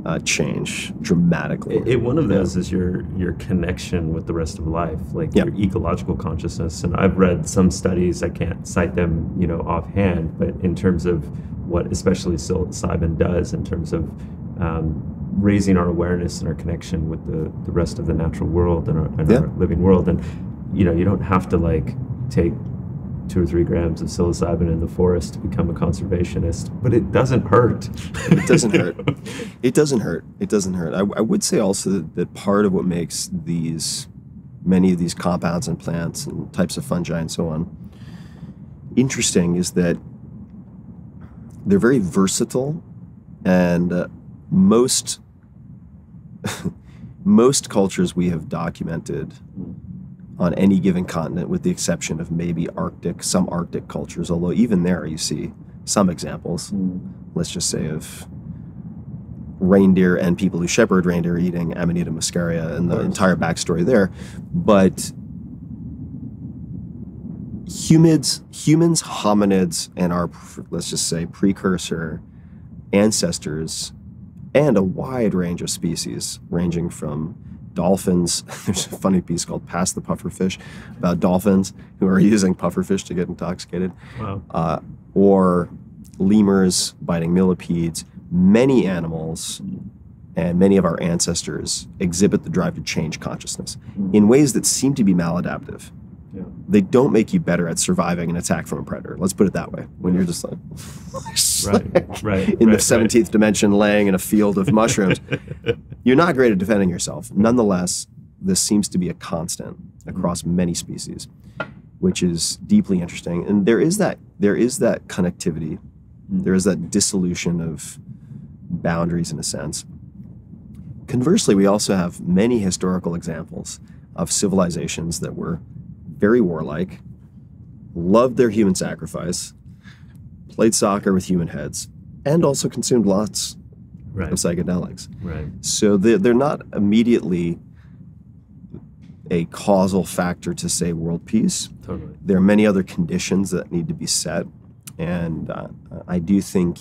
uh, change dramatically. It, it, one of those yeah. is your your connection with the rest of life, like yeah. your ecological consciousness. And I've read some studies. I can't cite them, you know, offhand, but in terms of what especially psilocybin does in terms of um, raising our awareness and our connection with the, the rest of the natural world and, our, and yeah. our living world. And you know, you don't have to like take two or three grams of psilocybin in the forest to become a conservationist, but it doesn't hurt. it doesn't hurt. It doesn't hurt. It doesn't hurt. I, I would say also that, that part of what makes these many of these compounds and plants and types of fungi and so on interesting is that they're very versatile, and uh, most most cultures we have documented on any given continent, with the exception of maybe Arctic, some Arctic cultures. Although even there, you see some examples. Mm. Let's just say of reindeer and people who shepherd reindeer eating Amanita muscaria and the entire backstory there. But humans, humans, hominids, and our let's just say precursor ancestors, and a wide range of species, ranging from dolphins. There's a funny piece called "Pass the Pufferfish" about dolphins who are using pufferfish to get intoxicated, Wow. uh, or lemurs biting millipedes. Many animals and many of our ancestors exhibit the drive to change consciousness in ways that seem to be maladaptive. They don't make you better at surviving an attack from a predator. Let's put it that way. When you're just like, just Right, like right, in right, the 17th dimension, laying in a field of mushrooms, you're not great at defending yourself. Nonetheless, this seems to be a constant across many species, which is deeply interesting. And there is that there is that connectivity. Hmm. There is that dissolution of boundaries in a sense. Conversely, we also have many historical examples of civilizations that were very warlike, loved their human sacrifice, played soccer with human heads, and also consumed lots Right. of psychedelics. Right. So they're, they're not immediately a causal factor to say world peace. Totally. There are many other conditions that need to be set. And uh, I do think,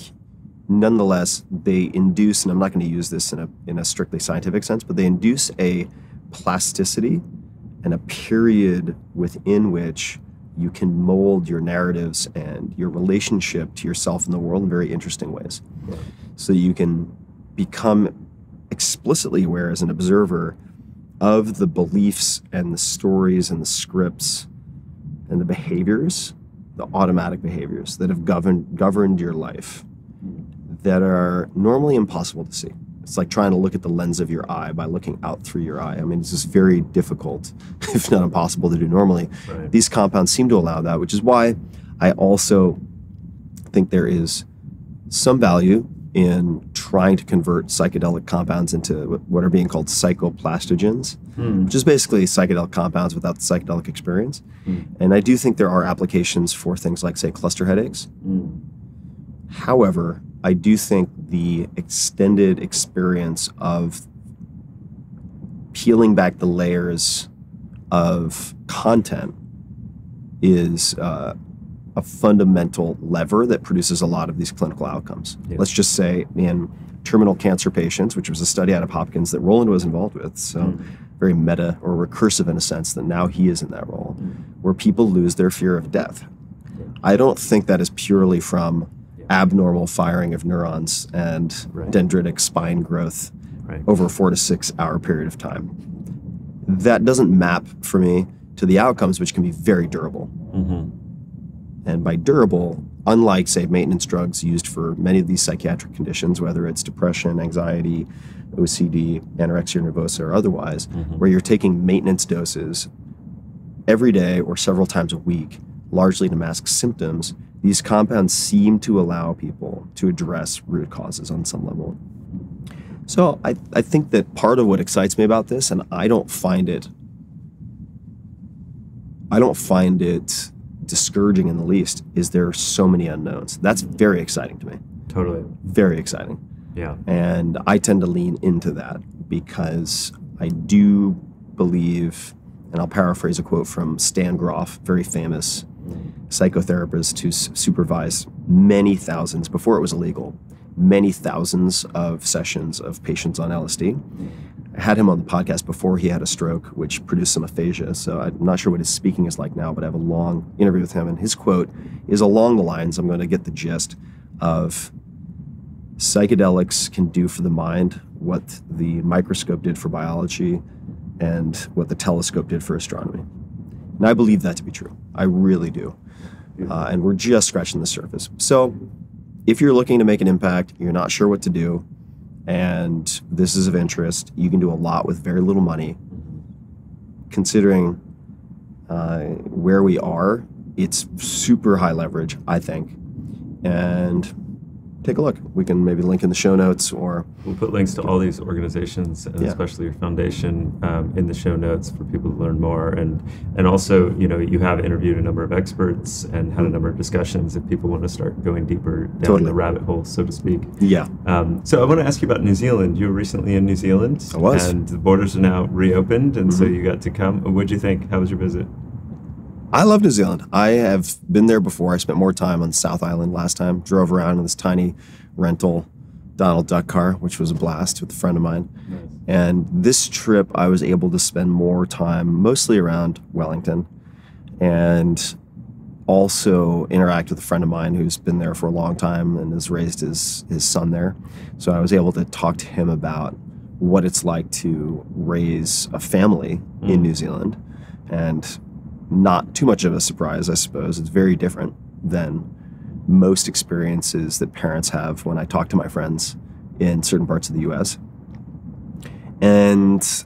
nonetheless, they induce, and I'm not going to use this in a, in a strictly scientific sense, but they induce a plasticity and a period within which you can mold your narratives and your relationship to yourself and the world in very interesting ways. So you can become explicitly aware as an observer of the beliefs and the stories and the scripts and the behaviors, the automatic behaviors that have governed governed your life that are normally impossible to see. It's like trying to look at the lens of your eye by looking out through your eye. I mean, it's just very difficult, if not impossible, to do normally. Right. These compounds seem to allow that, which is why I also think there is some value in trying to convert psychedelic compounds into what are being called psychoplastogens, Hmm. which is basically psychedelic compounds without the psychedelic experience. Hmm. And I do think there are applications for things like, say, cluster headaches. Hmm. However, I do think the extended experience of peeling back the layers of content is uh, a fundamental lever that produces a lot of these clinical outcomes. Yeah. Let's just say in terminal cancer patients, which was a study out of Hopkins that Roland was involved with, so Mm. very meta or recursive in a sense that now he is in that role, where people lose their fear of death. I don't think that is purely from Yeah. Abnormal firing of neurons and Right. dendritic spine growth Right. over a four to six hour period of time. That doesn't map for me to the outcomes, which can be very durable. Mhm. And by durable, unlike, say, maintenance drugs used for many of these psychiatric conditions, whether it's depression, anxiety, OCD, anorexia nervosa, or otherwise, where you're taking maintenance doses every day or several times a week, largely to mask symptoms, these compounds seem to allow people to address root causes on some level. So I, I think that part of what excites me about this, and I don't find it I don't find it discouraging in the least, is there are so many unknowns. That's very exciting to me. Totally. Very exciting. Yeah. And I tend to lean into that because I do believe, and I'll paraphrase a quote from Stan Grof, very famous psychotherapist who supervised many thousands, before it was illegal, many thousands of sessions of patients on LSD. I had him on the podcast before he had a stroke, which produced some aphasia. So I'm not sure what his speaking is like now, but I have a long interview with him. And his quote is along the lines I'm going to get the gist of psychedelics can do for the mind what the microscope did for biology and what the telescope did for astronomy. And I believe that to be true. I really do. Uh, and we're just scratching the surface. So if you're looking to make an impact, you're not sure what to do, and this is of interest, you can do a lot with very little money. Considering uh, where we are, it's super high leverage, I think. And take a look. We can maybe link in the show notes or We'll put links to all these organizations, and Yeah. especially your foundation, um, in the show notes for people to learn more. And and also, you know, you have interviewed a number of experts and had a number of discussions. If people want to start going deeper down Totally. the rabbit hole, so to speak. yeah. Um, so I want to ask you about New Zealand. You were recently in New Zealand. I was. And the borders are now reopened, and so Mhm. you got to come. What'd you think? How was your visit? I love New Zealand. I have been there before. I spent more time on South Island last time. Drove around in this tiny rental Donald Duck car, which was a blast with a friend of mine. Nice. And this trip, I was able to spend more time mostly around Wellington and also interact with a friend of mine who's been there for a long time and has raised his, his son there. So I was able to talk to him about what it's like to raise a family mm. in New Zealand. And not too much of a surprise, I suppose. It's very different than most experiences that parents have when I talk to my friends in certain parts of the US. And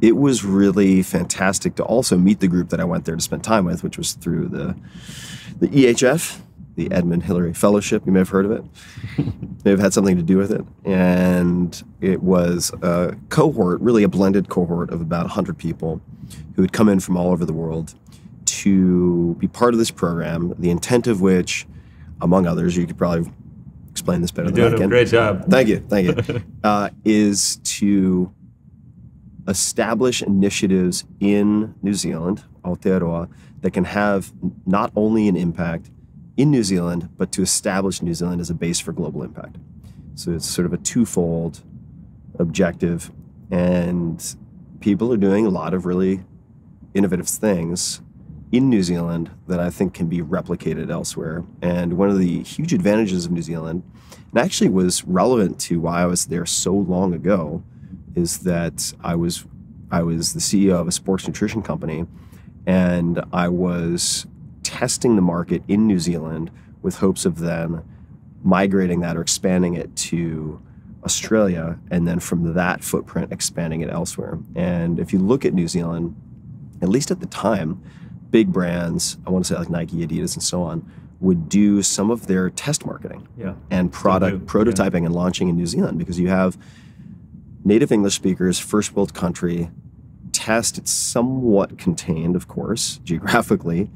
it was really fantastic to also meet the group that I went there to spend time with, which was through the the EHF, the Edmund Hillary Fellowship. You may have heard of it. may have had something to do with it. And it was a cohort, really a blended cohort of about 100 people who had come in from all over the world to be part of this program, the intent of which, among others, you could probably explain this better You're than doing I can. A great job. Thank you, thank you. uh, is to establish initiatives in New Zealand, Aotearoa, that can have not only an impact in New Zealand, but to establish New Zealand as a base for global impact. So it's sort of a twofold objective, and people are doing a lot of really innovative things in New Zealand that I think can be replicated elsewhere. And one of the huge advantages of New Zealand, and actually was relevant to why I was there so long ago, is that I was I was the CEO of a sports nutrition company, and I was testing the market in New Zealand with hopes of then migrating that or expanding it to Australia, and then from that footprint expanding it elsewhere. And if you look at New Zealand, at least at the time, big brands, I want to say like Nike, Adidas, and so on, would do some of their test marketing yeah. and product prototyping yeah. and launching in New Zealand because you have native English speakers, first world country, test. It's somewhat contained, of course, geographically,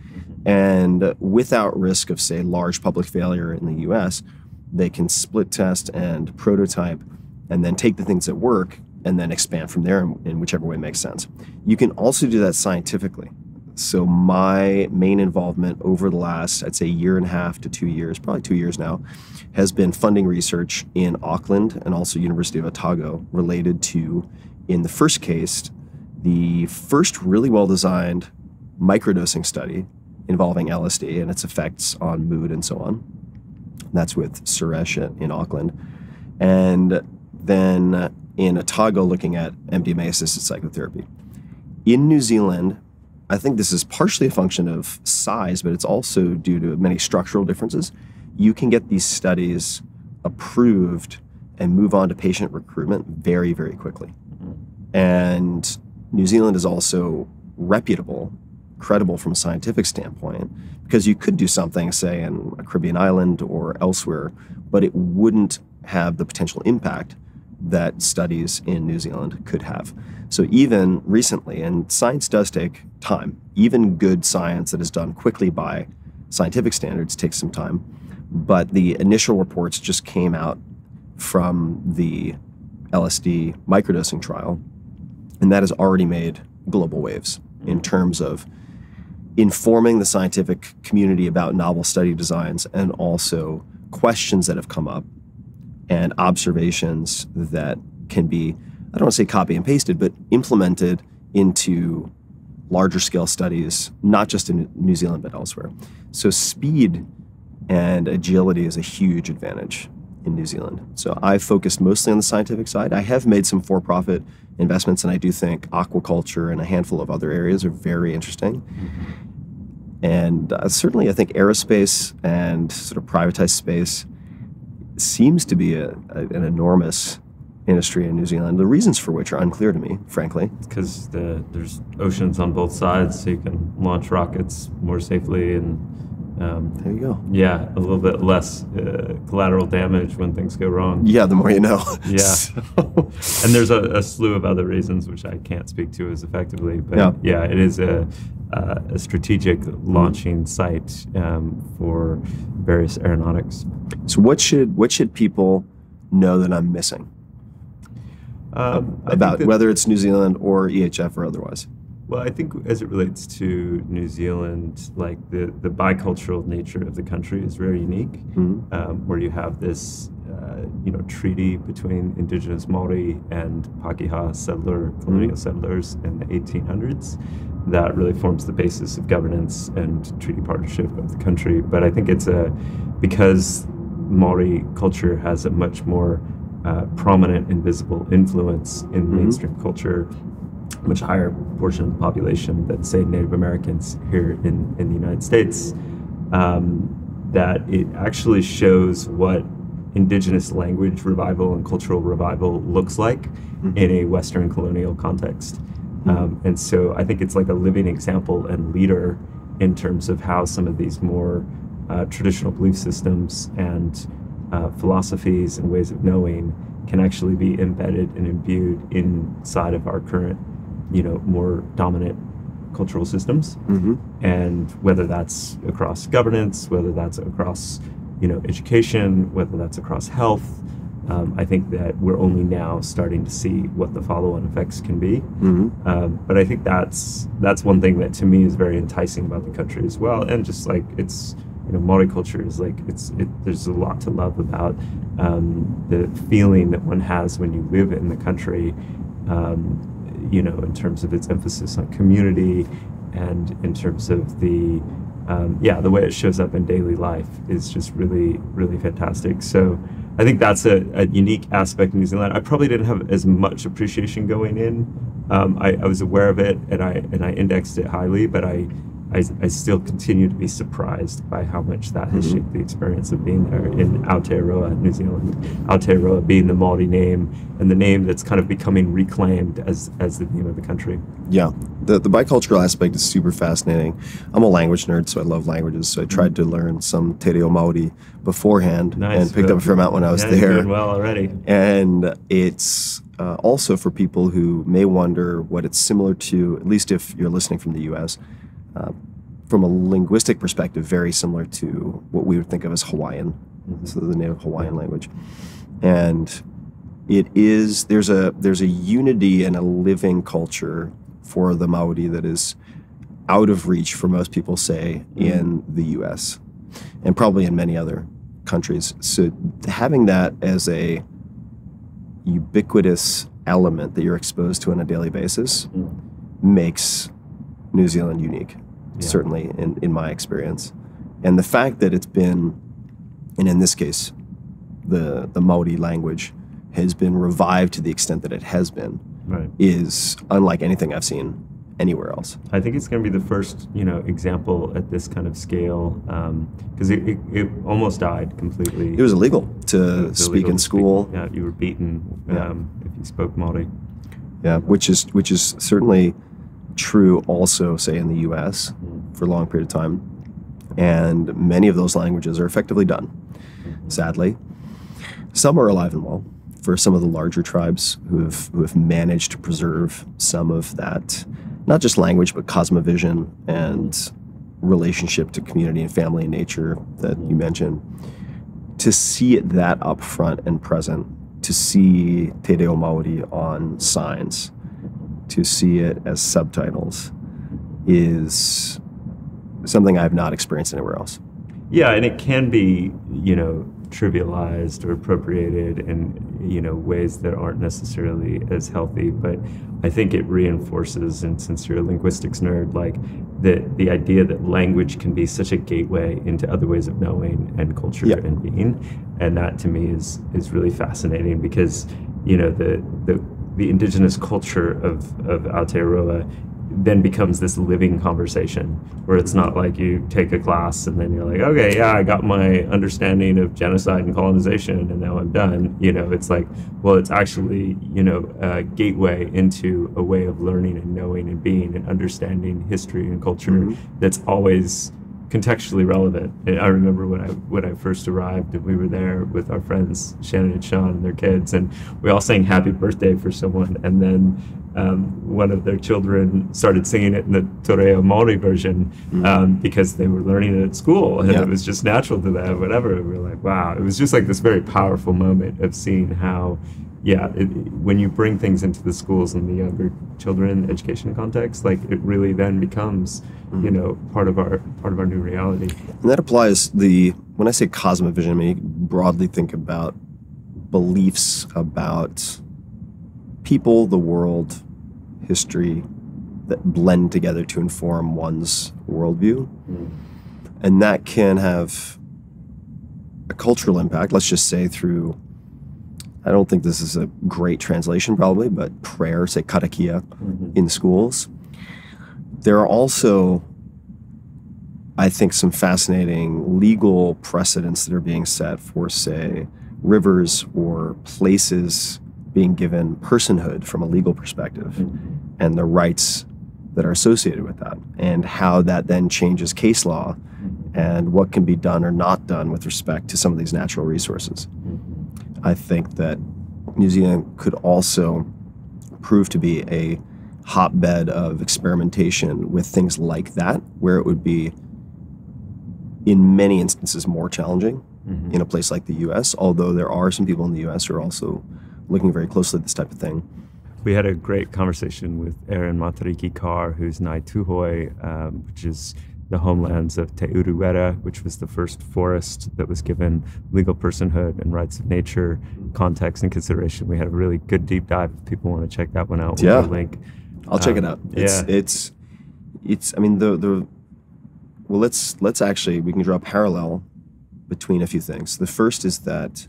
and without risk of, say, large public failure in the US, they can split test and prototype and then take the things that work and then expand from there in, in whichever way makes sense. You can also do that scientifically. So my main involvement over the last, I'd say, year and a half to two years, probably two years now, has been funding research in Auckland and also University of Otago related to, in the first case, the first really well-designed microdosing study involving LSD and its effects on mood and so on. That's with Suresh in Auckland. And then in Otago, looking at MDMA assisted psychotherapy. In New Zealand, I think this is partially a function of size, but it's also due to many structural differences. You can get these studies approved and move on to patient recruitment very, very quickly. Mm-hmm. And New Zealand is also reputable, credible from a scientific standpoint, because you could do something, say, in a Caribbean island or elsewhere, but it wouldn't have the potential impact that studies in New Zealand could have. So even recently, and science does take time, even good science that is done quickly by scientific standards takes some time. But the initial reports just came out from the LSD microdosing trial, and that has already made global waves in terms of informing the scientific community about novel study designs and also questions that have come up and observations that can be, I don't want to say copy and pasted, but implemented into larger scale studies, not just in New Zealand, but elsewhere. So speed and agility is a huge advantage in New Zealand. So I focused mostly on the scientific side. I have made some for profit investments, and I do think aquaculture and a handful of other areas are very interesting. And uh, certainly, I think aerospace and sort of privatized space seems to be a, a, an enormous industry in New Zealand. The reasons for which are unclear to me, frankly. Because the, there's oceans on both sides, so you can launch rockets more safely and. Um, there you go. Yeah, a little bit less uh, collateral damage when things go wrong. Yeah, the more you know. yeah. so. and there's a, a, slew of other reasons which I can't speak to as effectively. But yeah, yeah it is a, uh, a strategic launching site um, for various aeronautics. So what should what should people know that I'm missing um, about whether it's New Zealand or EHF or otherwise? Well, I think as it relates to New Zealand, like the, the bicultural nature of the country is very unique, Mhm. um, where you have this, uh, you know, treaty between indigenous Maori and Pakeha settler, colonial settlers in the 1800s that really forms the basis of governance and treaty partnership of the country. But I think it's a, because Maori culture has a much more uh, prominent and visible influence in Mhm. mainstream culture much higher portion of the population than say Native Americans here in, in the United States, um, that it actually shows what indigenous language revival and cultural revival looks like in a Western colonial context. Um, and so I think it's like a living example and leader in terms of how some of these more uh, traditional belief systems and uh, philosophies and ways of knowing can actually be embedded and imbued inside of our current, you know, more dominant cultural systems. Mhm. And whether that's across governance, whether that's across, you know, education, whether that's across health, um, I think that we're only now starting to see what the follow-on effects can be. Mhm. Um, but I think that's that's one thing that to me is very enticing about the country as well, and just like it's you know Maori culture is like it's it, there's a lot to love about um, the feeling that one has when you live in the country, um, you know, in terms of its emphasis on community, and in terms of the um, yeah the way it shows up in daily life is just really really fantastic. So. I think that's a, a unique aspect of New Zealand. I probably didn't have as much appreciation going in. Um, I, I was aware of it and I and I indexed it highly, but I, I, I still continue to be surprised by how much that has Mhm. shaped the experience of being there in Aotearoa, New Zealand. Aotearoa being the Maori name and the name that's kind of becoming reclaimed as as the name of the country. Yeah, the the bicultural aspect is super fascinating. I'm a language nerd, so I love languages. So I tried to learn some Te Reo Maori beforehand and picked up a fair amount when I was Yeah, there. well already. And it's uh, also for people who may wonder what it's similar to, at least if you're listening from the US, uh, from a linguistic perspective, very similar to what we would think of as Hawaiian, so the native Hawaiian language. And it is there's a there's a unity and a living culture for the Maori that is out of reach for most people say in the US and probably in many other countries. So having that as a ubiquitous element that you're exposed to on a daily basis Mm. makes New Zealand unique, Yeah. certainly in, in my experience. And the fact that it's been, and in this case, the, the Maori language has been revived to the extent that it has been, Right. is unlike anything I've seen anywhere else. I think it's going to be the first, you know, example at this kind of scale because it, it, it almost died completely. It was illegal to was speak illegal in to school. Yeah, you were beaten Yeah. um, if you spoke Maori. Yeah, which is which is certainly true also say in the US Mm. for a long period of time. And many of those languages are effectively done, sadly. Some are alive and well for some of the larger tribes who have who have managed to preserve some of that not just language but cosmovision and relationship to community and family and nature that you mentioned. To see it that up front and present, to see Te Reo Maori on signs, to see it as subtitles is something I've not experienced anywhere else. Yeah, and it can be, you know, trivialized or appropriated in, you know, ways that aren't necessarily as healthy. But I think it reinforces, and since you're a linguistics nerd, like the the idea that language can be such a gateway into other ways of knowing and culture Yeah. and being, and that to me is is really fascinating because, you know, the the the indigenous culture of of Aotearoa then becomes this living conversation where it's not like you take a class and then you're like okay yeah i got my understanding of genocide and colonization and now i'm done you know it's like well it's actually you know a gateway into a way of learning and knowing and being and understanding history and culture Mhm. that's always contextually relevant. I remember when I when I first arrived and we were there with our friends Shannon and Sean and their kids, and we all sang "Happy Birthday" for someone, and then um, one of their children started singing it in the Te Reo Maori version Mm. um, because they were learning it at school and Yeah. it was just natural to them, whatever. We were like, wow, it was just like this very powerful moment of seeing how, yeah, it, when you bring things into the schools and the younger children education context, like it really then becomes, you Mm. know, part of our part of our new reality. And that applies the when I say cosmovision, I mean broadly think about beliefs about people, the world, history that blend together to inform one's worldview. And that can have a cultural impact, let's just say through I don't think this is a great translation probably, but prayer, say karakia mm-hmm. in schools. There are also I think, some fascinating legal precedents that are being set for, say, rivers or places being given personhood from a legal perspective mm-hmm. and the rights that are associated with that, and how that then changes case law mm-hmm. and what can be done or not done with respect to some of these natural resources. I think that New Zealand could also prove to be a hotbed of experimentation with things like that, where it would be in many instances more challenging in a place like the US, although there are some people in the US who are also looking very closely at this type of thing. We had a great conversation with Aaron Matariki Carr, who's Ngai Tuhoe, um, which is the homelands of Te Urewera, which was the first forest that was given legal personhood and rights of nature context and consideration. We had a really good deep dive. If people want to check that one out, we'll Yeah. put a link. I'll check it Um, out. It's yeah. it's it's I mean the the well let's let's actually we can draw a parallel between a few things. The first is that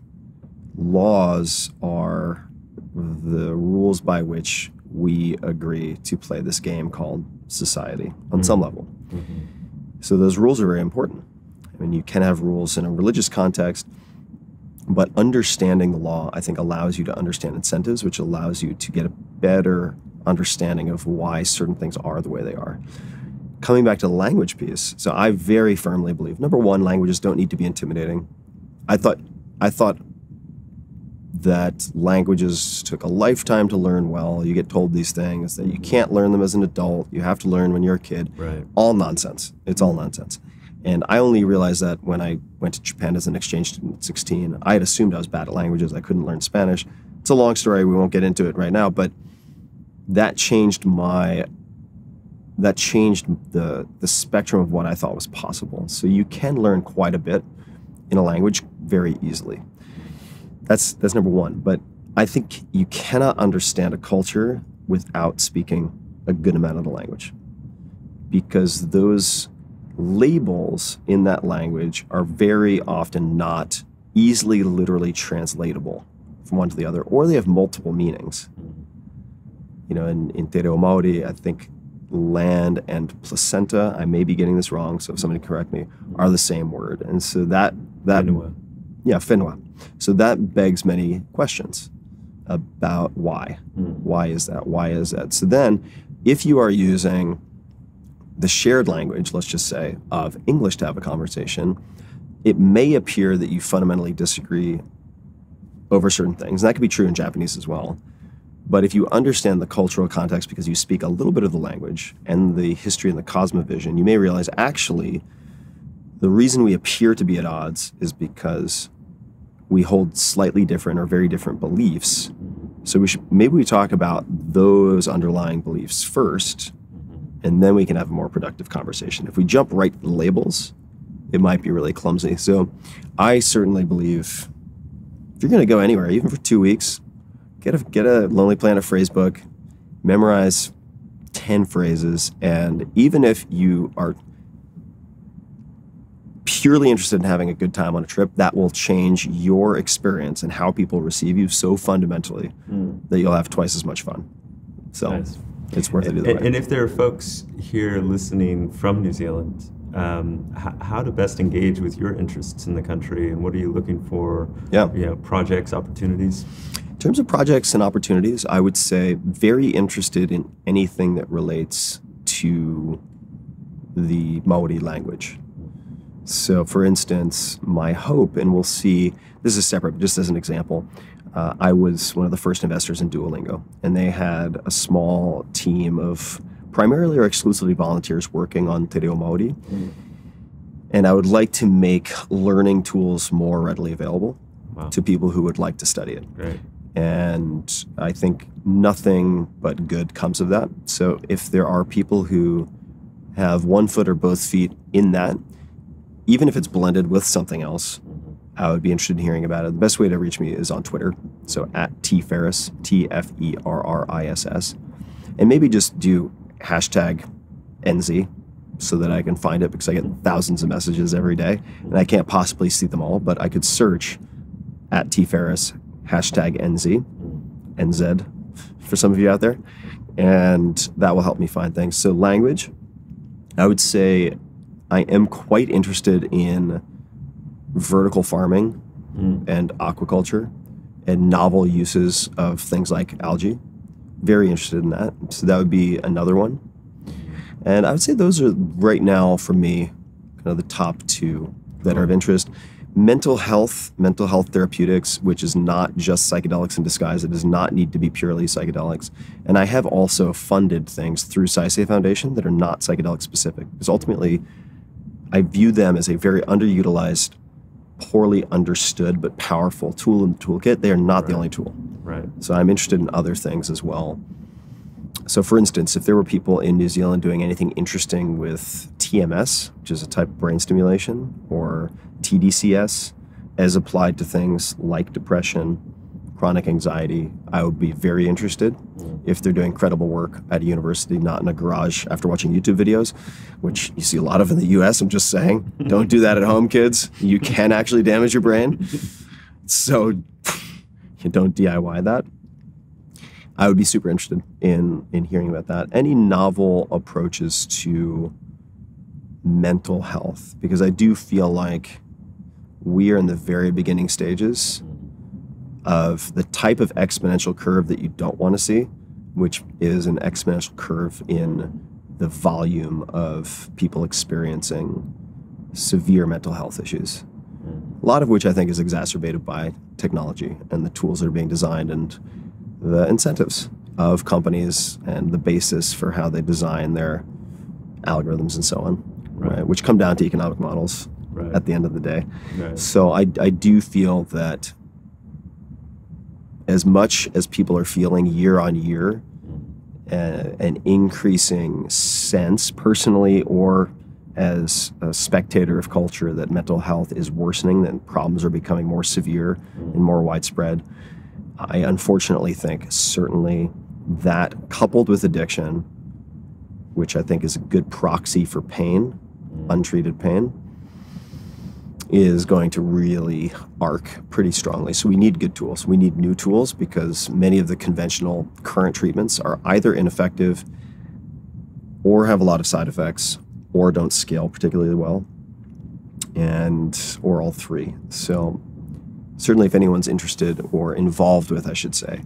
laws are the rules by which we agree to play this game called society on some level. So those rules are very important. I mean, you can have rules in a religious context, but understanding the law, I think, allows you to understand incentives, which allows you to get a better understanding of why certain things are the way they are. Coming back to the language piece, so I very firmly believe number one, languages don't need to be intimidating. I thought, I thought that languages took a lifetime to learn well. You get told these things that you can't learn them as an adult. You have to learn when you're a kid Right. all nonsense. It's all nonsense. And I only realized that when I went to Japan as an exchange student at 16. I had assumed I was bad at languages. I couldn't learn Spanish. It's a long story. We won't get into it right now, but that changed my that changed the the spectrum of what I thought was possible. So you can learn quite a bit in a language very easily. That's that's number 1, but I think you cannot understand a culture without speaking a good amount of the language because those labels in that language are very often not easily literally translatable from one to the other, or they have multiple meanings. You know, in, in Te Reo Maori, I think land and placenta, I may be getting this wrong, so if somebody correct me, are the same word. And so that that. Yeah, whenua. So that begs many questions about why. Hmm. Why is that? Why is that? So then, if you are using the shared language, let's just say, of English to have a conversation, it may appear that you fundamentally disagree over certain things. And that could be true in Japanese as well. But if you understand the cultural context because you speak a little bit of the language and the history and the cosmovision, you may realize actually the reason we appear to be at odds is because we hold slightly different or very different beliefs. So we should maybe we talk about those underlying beliefs first, and then we can have a more productive conversation. If we jump right to the labels, it might be really clumsy. So I certainly believe if you're going to go anywhere, even for two weeks, get a get a Lonely Planet phrase book, memorize ten phrases, and even if you are purely interested in having a good time on a trip, that will change your experience and how people receive you so fundamentally that you'll have twice as much fun. So Nice. it's worth it either And, way. and if there are folks here listening from New Zealand, um, how to best engage with your interests in the country, and what are you looking for? Yeah. You know, projects, opportunities. In terms of projects and opportunities, I would say very interested in anything that relates to the Maori language. So, for instance, my hope, and we'll see, this is separate, just as an example. Uh, I was one of the first investors in Duolingo, and they had a small team of primarily or exclusively volunteers working on Te Reo Maori. And I would like to make learning tools more readily available Wow. to people who would like to study it. Great. And I think nothing but good comes of that. So if there are people who have one foot or both feet in that, even if it's blended with something else, I would be interested in hearing about it. The best way to reach me is on Twitter. So at T Ferriss, T F E R R I S S. And maybe just do hashtag NZ so that I can find it because I get thousands of messages every day and I can't possibly see them all, but I could search at T Ferriss, hashtag NZ, NZ for some of you out there. And that will help me find things. So, language, I would say I am quite interested in vertical farming hmm. and aquaculture and novel uses of things like algae. Very interested in that. So, that would be another one. And I would say those are right now for me kind of the top two that are of interest. Mental health, mental health therapeutics, which is not just psychedelics in disguise. It does not need to be purely psychedelics. And I have also funded things through Saisei Foundation that are not psychedelic specific because ultimately I view them as a very underutilized, poorly understood, but powerful tool in the toolkit. They are not the only tool. Right. So I'm interested in other things as well. So, for instance, if there were people in New Zealand doing anything interesting with TMS, which is a type of brain stimulation, or TDCS, as applied to things like depression, chronic anxiety, I would be very interested if they're doing credible work at a university, not in a garage after watching YouTube videos, which you see a lot of in the US. I'm just saying, don't do that at home, kids. You can actually damage your brain. So, you don't DIY that. I would be super interested in in hearing about that. Any novel approaches to mental health, because I do feel like we are in the very beginning stages of the type of exponential curve that you don't want to see, which is an exponential curve in the volume of people experiencing severe mental health issues. A lot of which I think is exacerbated by technology and the tools that are being designed and the incentives of companies and the basis for how they design their algorithms and so on, Right. right. which come down to economic models Right. at the end of the day. Right. So I, I do feel that as much as people are feeling year on year uh, an increasing sense, personally or as a spectator of culture, that mental health is worsening, that problems are becoming more severe and more widespread. I unfortunately think certainly that coupled with addiction, which I think is a good proxy for pain, untreated pain, is going to really arc pretty strongly. So we need good tools. We need new tools because many of the conventional current treatments are either ineffective or have a lot of side effects or don't scale particularly well and or all three. So certainly if anyone's interested or involved with, I should say,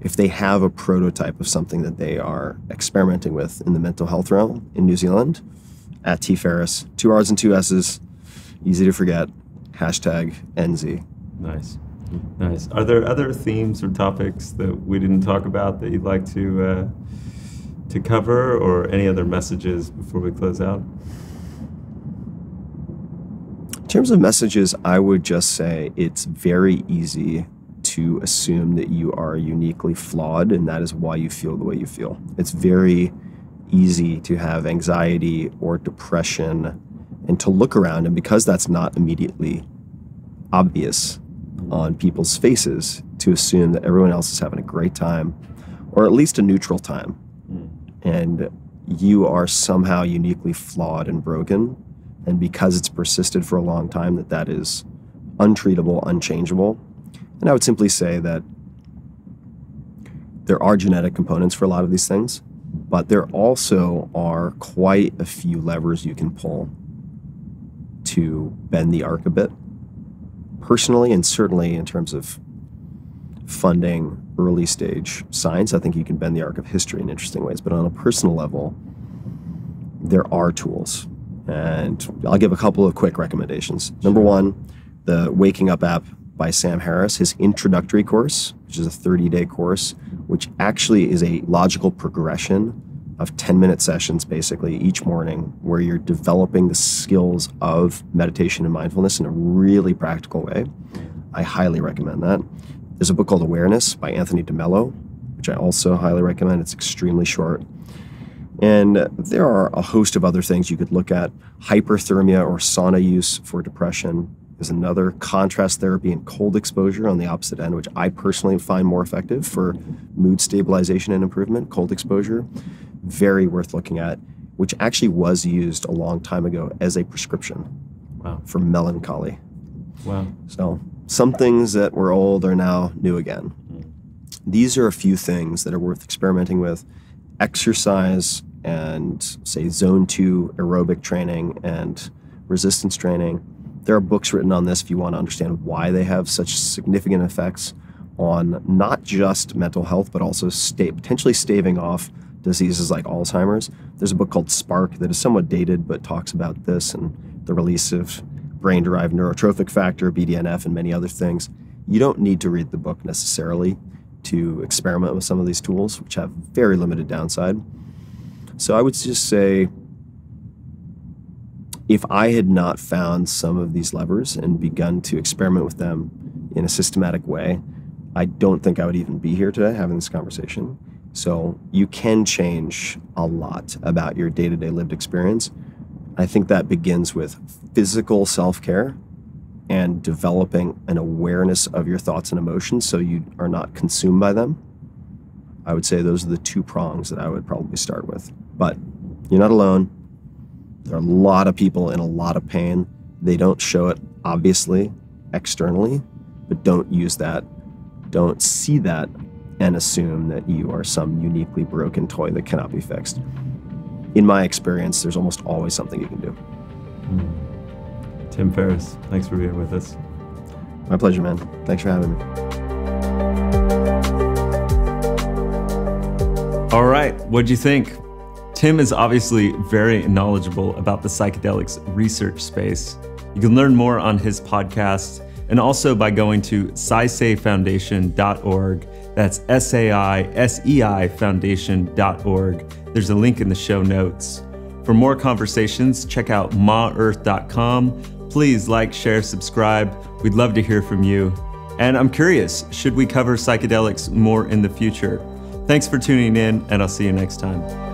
if they have a prototype of something that they are experimenting with in the mental health realm in New Zealand, at T Ferriss, two R's and two S's, easy to forget, hashtag NZ. Nice. Nice. Are there other themes or topics that we didn't talk about that you'd like to uh, to cover, or any other messages before we close out? In terms of messages, I would just say it's very easy to assume that you are uniquely flawed and that is why you feel the way you feel. It's very easy to have anxiety or depression and to look around, and because that's not immediately obvious on people's faces, to assume that everyone else is having a great time or at least a neutral time. Hmm. And you are somehow uniquely flawed and broken and because it's persisted for a long time that that is untreatable unchangeable and i would simply say that there are genetic components for a lot of these things but there also are quite a few levers you can pull to bend the arc a bit. Personally and certainly in terms of funding early stage science i think you can bend the arc of history in interesting ways. But on a personal level there are tools. And I'll give a couple of quick recommendations. Number one, the Waking Up app by Sam Harris, his introductory course, which is a 30 day course, which actually is a logical progression of 10 minute sessions basically each morning where you're developing the skills of meditation and mindfulness in a really practical way. I highly recommend that. There's a book called Awareness by Anthony DeMello, which I also highly recommend. It's extremely short. And there are a host of other things you could look at. Hyperthermia or sauna use for depression is another contrast therapy and cold exposure on the opposite end, which I personally find more effective for mood stabilization and improvement. Cold exposure, very worth looking at, which actually was used a long time ago as a prescription wow. for melancholy. Wow. So some things that were old are now new again. Hmm. These are a few things that are worth experimenting with. Exercise and, say, zone two aerobic training and resistance training. There are books written on this if you want to understand why they have such significant effects on not just mental health, but also sta- potentially staving off diseases like Alzheimer's. There's a book called Spark that is somewhat dated, but talks about this and the release of brain derived neurotrophic factor, BDNF, and many other things. You don't need to read the book necessarily to experiment with some of these tools, which have very limited downside. So I would just say if I had not found some of these levers and begun to experiment with them in a systematic way, I don't think I would even be here today having this conversation. So you can change a lot about your day to day lived experience. I think that begins with physical self care and developing an awareness of your thoughts and emotions so you are not consumed by them. I would say those are the two prongs that I would probably start with. But you're not alone. There are a lot of people in a lot of pain. They don't show it obviously externally, but don't use that. Don't see that and assume that you are some uniquely broken toy that cannot be fixed. In my experience, there's almost always something you can do. Mm. Tim Ferriss, thanks for being with us. My pleasure, man. Thanks for having me. All right, what'd you think? Tim is obviously very knowledgeable about the psychedelics research space. You can learn more on his podcast and also by going to saiseifoundation.org. That's S A I S E I foundation.org. There's a link in the show notes. For more conversations, check out maearth.com. Please like, share, subscribe. We'd love to hear from you. And I'm curious, should we cover psychedelics more in the future? Thanks for tuning in, and I'll see you next time.